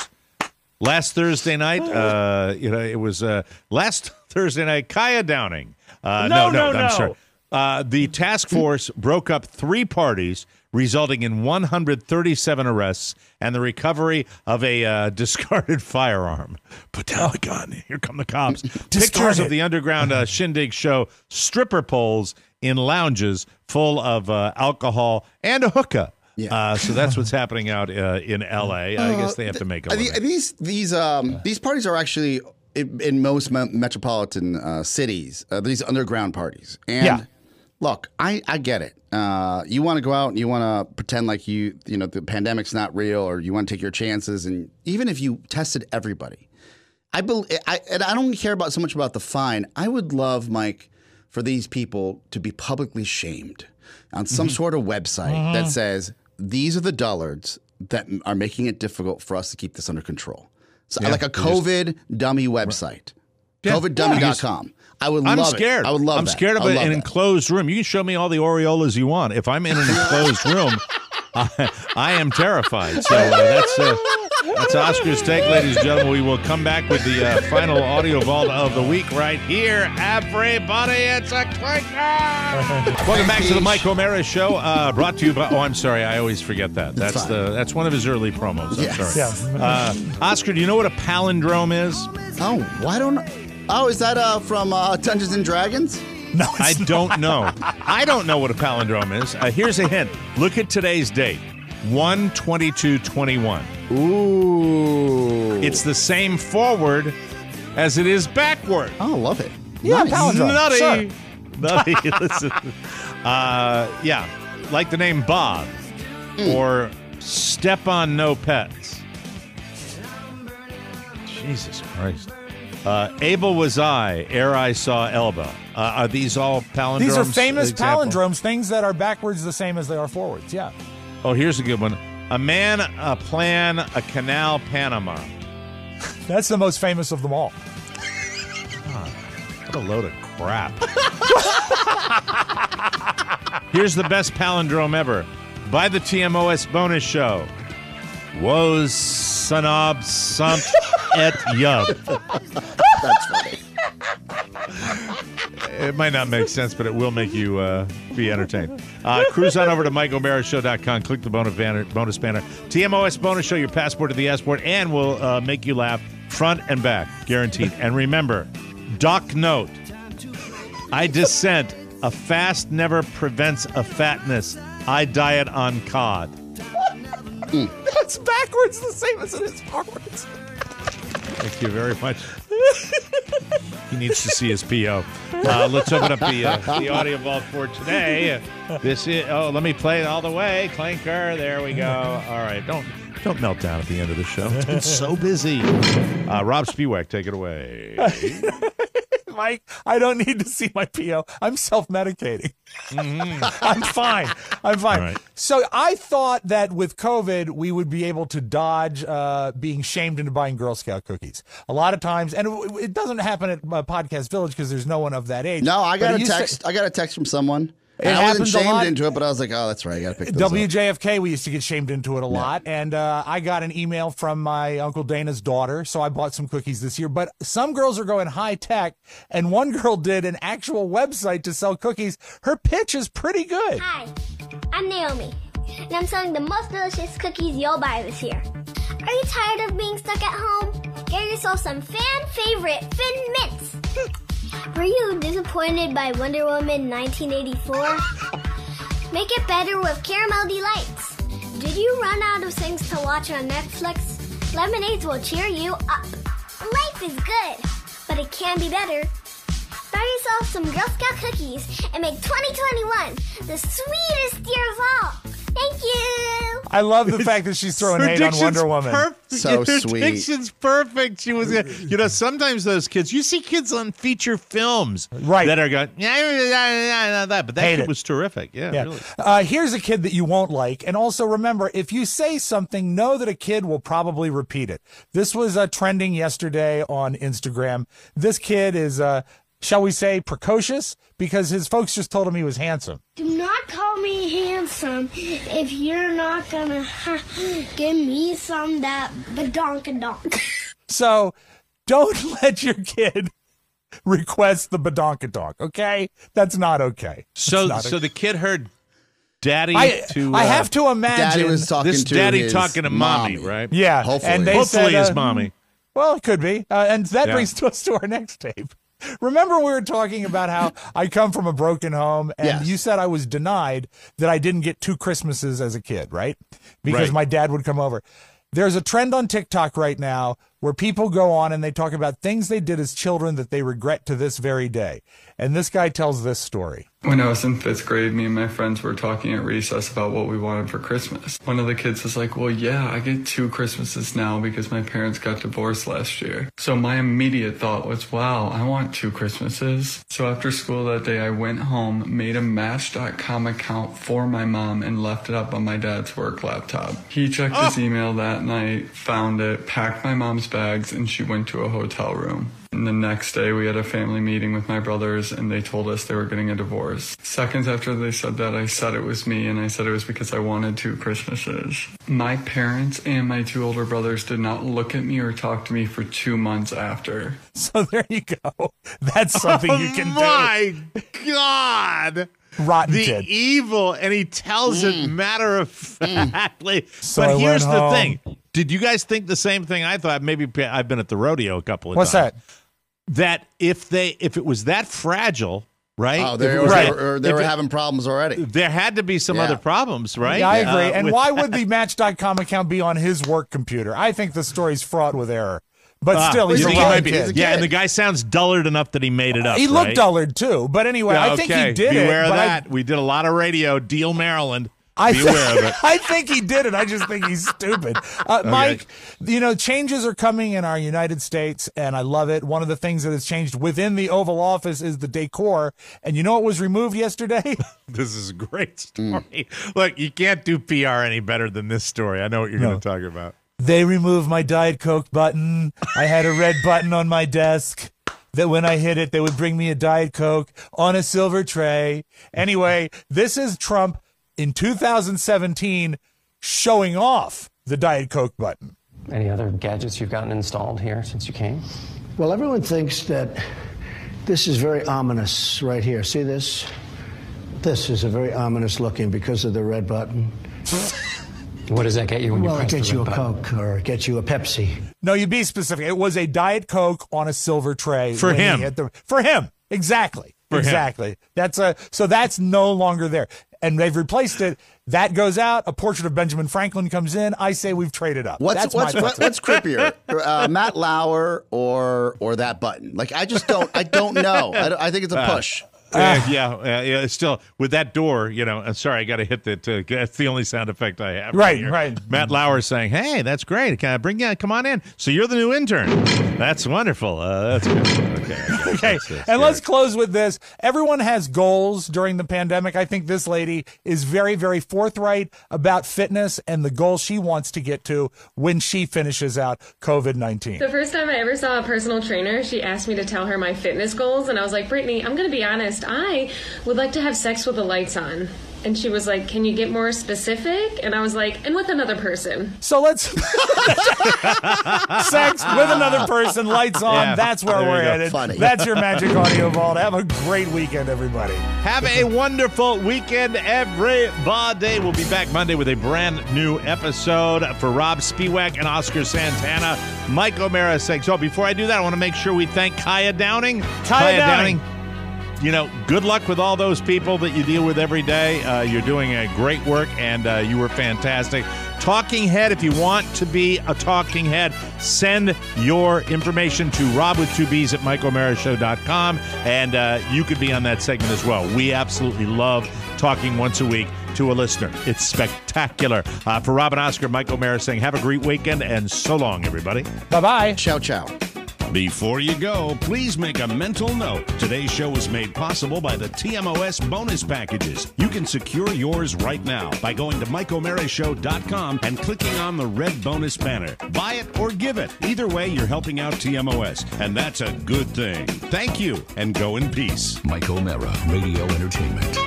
Last Thursday night, uh, you know, it was uh, last Thursday night, Kaya Downing. Uh, No, no, no, I'm sorry. Uh, the task force broke up three parties, resulting in 137 arrests and the recovery of a uh, discarded firearm. Put down the gun. Here come the cops. Pictures of the underground uh, shindig show stripper poles in lounges full of uh, alcohol and a hookah. Yeah. Uh, so that's what's happening out uh, in L.A. I guess they have to make a Uh, these these um these parties are actually in, in most me- metropolitan uh, cities. Uh, these underground parties, and Yeah. look, I, I get it. Uh, you want to go out and you want to pretend like you you know the pandemic's not real, or you want to take your chances, and even if you tested everybody, I bel I and I don't care about so much about the fine. I would love Mike for these people to be publicly shamed on some sort of website that says these are the dullards that are making it difficult for us to keep this under control. So Yeah, like a they just- COVID dummy website, Yeah, COVIDdummy.com. I would I'm love scared. it. I would love I'm that. scared of an that. enclosed room. You can show me all the Oriolas you want. If I'm in an enclosed room, I, I am terrified. So uh, that's uh, that's Oscar's take, ladies and gentlemen. We will come back with the uh, final audio vault of the week right here. Everybody, it's a clicker. Welcome back to the Mike O'Meara Show, uh, brought to you by. Oh, I'm sorry, I always forget that. That's fine. the that's one of his early promos. I'm Yes. sorry. Uh, Oscar, do you know what a palindrome is? Oh, why don't? Oh, is that uh, from uh, Dungeons and Dragons? No, I it's don't know. I don't know what a palindrome is. Uh, here's a hint. Look at today's date. 1 22 21. Ooh, It's the same forward as it is backward. oh, love it. Yeah, Nice. palindrome. Nutty. Sure. Nutty. Listen. Uh, yeah, like the name Bob or Step on No Pets. Jesus Christ. Uh, Able was I, ere I saw Elba. Uh, are these all palindromes? These are famous example? palindromes, things that are backwards the same as they are forwards. Yeah. Oh, here's a good one. A man, a plan, a canal, Panama. That's the most famous of them all. What a load of crap. Here's the best palindrome ever. By the TMOS bonus show. Was Sanab Sant et Yub. That's funny. It might not make sense, but it will make you uh, be entertained. Uh, cruise on over to MikeO'MearaShow.com. Click the bonus banner, bonus banner. TMOS bonus show, your passport to the airport, and we'll uh, make you laugh front and back, guaranteed. And remember, Doc Note, I dissent. A fast never prevents a fatness. I diet on cod. That's backwards the same as it is forwards. Thank you very much. he needs to see his PO. Uh, let's open up the uh, the audio vault for today. This is oh, let me play it all the way. Clanker, there we go. All right, don't don't melt down at the end of the show. It's been so busy. Uh, Rob Spiewak, take it away. Mike, I don't need to see my PO. I'm self medicating. I'm fine. I'm fine. All right. So I thought that with COVID, we would be able to dodge uh, being shamed into buying Girl Scout cookies. A lot of times, and it, it doesn't happen at uh, Podcast Village because there's no one of that age. No, I got a used to- text. I got a text from someone. It And I wasn't a shamed lot. into it, but I was like, "Oh, that's right. I got to pick those up." WJFK, we used to get shamed into it a lot. And uh, I got an email from my Uncle Dana's daughter. So I bought some cookies this year. But some girls are going high tech. And one girl did an actual website to sell cookies. Her pitch is pretty good. Hi, I'm Naomi, and I'm selling the most delicious cookies you'll buy this year. Are you tired of being stuck at home? Get yourself some fan favorite Fin Mints. Were you disappointed by Wonder Woman 1984? Make it better with Caramel Delights. Did you run out of things to watch on Netflix? Lemonades will cheer you up. Life is good, but it can be better. Buy yourself some Girl Scout cookies and make 2021 the sweetest year of all. Thank you. I love the fact that she's throwing hate on Wonder Woman. Perfect. So Her sweet. Diction's perfect. She was, you know, sometimes those kids, you see kids on feature films, Right. that are going, yeah, yeah, yeah, yeah, that, but that Hate kid it. was terrific. Yeah, Yeah. really. Uh, here's a kid that you won't like. And also remember, if you say something, know that a kid will probably repeat it. This was uh, trending yesterday on Instagram. This kid is, uh, shall we say, precocious because his folks just told him he was handsome. Do not call me handsome if you're not gonna give me some that badonkadonk. So don't let your kid request the badonkadonk, okay? That's not okay. So, It's not so okay. the kid heard daddy I, to. I uh, have to imagine. Daddy was talking this to daddy his talking to mommy, mommy. right? Yeah, Hopefully. and they Hopefully, said, his uh, mommy. Well, it could be. Uh, and that Yeah. brings us to our next tape. Remember, we were talking about how I come from a broken home, and Yes. you said I was denied that I didn't get two Christmases as a kid, right? Because Right. my dad would come over. There's a trend on TikTok right now where people go on and they talk about things they did as children that they regret to this very day. And this guy tells this story. When I was in fifth grade, me and my friends were talking at recess about what we wanted for Christmas. One of the kids was like, Well, yeah, I get two Christmases now because my parents got divorced last year. So my immediate thought was, Wow, I want two Christmases. So after school that day, I went home, made a Match.com account for my mom, and left it up on my dad's work laptop. He checked his ah! email that night, found it, packed my mom's bags, and she went to a hotel room. And the next day, we had a family meeting with my brothers, and they told us they were getting a divorce. Seconds after they said that, I said it was me, and I said it was because I wanted two Christmases. My parents and my two older brothers did not look at me or talk to me for two months after. So there you go. That's something you oh can oh my God. Rotten the kid. evil, and he tells it matter of factly. So but I here's the home. thing: Did you guys think the same thing? I thought maybe I've been at the rodeo a couple of What's times. What's that? That if they if it was that fragile, right? Oh, If they it were, was that- or they were it- having problems already. There had to be some Yeah. other problems, right? Yeah, I agree. Uh, and with- why would the Match.com account be on his work computer? I think the story's fraught with error. But Ah, still, he's a think he might rotten be- kid. Yeah, and the guy sounds dullard enough that he made it up. He looked right? dullard too. But anyway, Yeah, I think okay. he did Beware it. of but I- that. we did a lot of radio. Deal Maryland. I Be aware of it. I think he did it. I just think he's stupid. Uh, Mike, you know, changes are coming in our United States, and I love it. One of the things that has changed within the Oval Office is the decor. And you know what was removed yesterday? This is a great story. Look, you can't do PR any better than this story. I know what you're No. going to talk about. They removed my Diet Coke button. I had a red button on my desk that when I hit it, they would bring me a Diet Coke on a silver tray. Anyway, this is Trump in 2017 showing off the Diet Coke button. Any other gadgets you've gotten installed here since you came? Well, everyone thinks that this is very ominous right here. See this? This is a very ominous looking because of the red button. What does that get you when you well, it press the gets you a button? Coke or it gets you a Pepsi. No, you be specific. It was a Diet Coke on a silver tray For him. the- for him, exactly, For him. exactly. That's a so that's no longer there, and they've replaced it. That goes out. A portrait of Benjamin Franklin comes in. I say we've traded up. What's that's what's my what, what's creepier, uh, Matt Lauer or or that button? Like I just don't I don't know. I, don't- I think it's a Uh, push. Uh, yeah, uh, yeah. it's Still, with that door, you know. uh, sorry, I got to hit that. Uh, that's the only sound effect I have. Right, here. right. Matt Lauer saying, "Hey, that's great. Can I bring you? In? Come on in. So you're the new intern. That's wonderful. Uh, that's good. Okay. Okay, and let's close with this. Everyone has goals during the pandemic. I think this lady is very, very forthright about fitness and the goal she wants to get to when she finishes out COVID 19. The first time I ever saw a personal trainer, she asked me to tell her my fitness goals, and I was like, Brittany, I'm going to be honest. I would like to have sex with the lights on. And she was like, Can you get more specific? And I was like, And with another person. So let's sex with another person, lights on. Yeah, That's where we're you headed. Funny. That's your magic audio vault. Have a great weekend, everybody. Have a wonderful weekend, everybody. We'll be back Monday with a brand new episode for Rob Spiewak and Oscar Santana. Mike O'Meara saying, so oh, before I do that, I want to make sure we thank Kaya Downing. Kaya Downing. You know, good luck with all those people that you deal with every day. Uh, you're doing a great work, and uh, you were fantastic. Talking Head, if you want to be a talking head, send your information to Rob with two B's at MikeO'MearaShow.com, and uh, you could be on that segment as well. We absolutely love talking once a week to a listener. It's spectacular. Uh, for Rob and Oscar, Mike O'Meara saying, have a great weekend, and so long, everybody. Bye bye. Ciao, ciao. Before you go, please make a mental note. Today's show was made possible by the TMOS bonus packages. You can secure yours right now by going to MikeO'MearaShow.com and clicking on the red bonus banner. Buy it or give it. Either way, you're helping out TMOS, and that's a good thing. Thank you, and go in peace. Mike O'Meara, Radio Entertainment.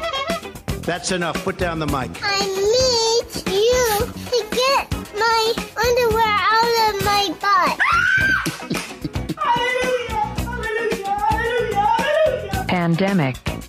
That's enough. Put down the mic. I need you to get my underwear out of my butt. pandemic.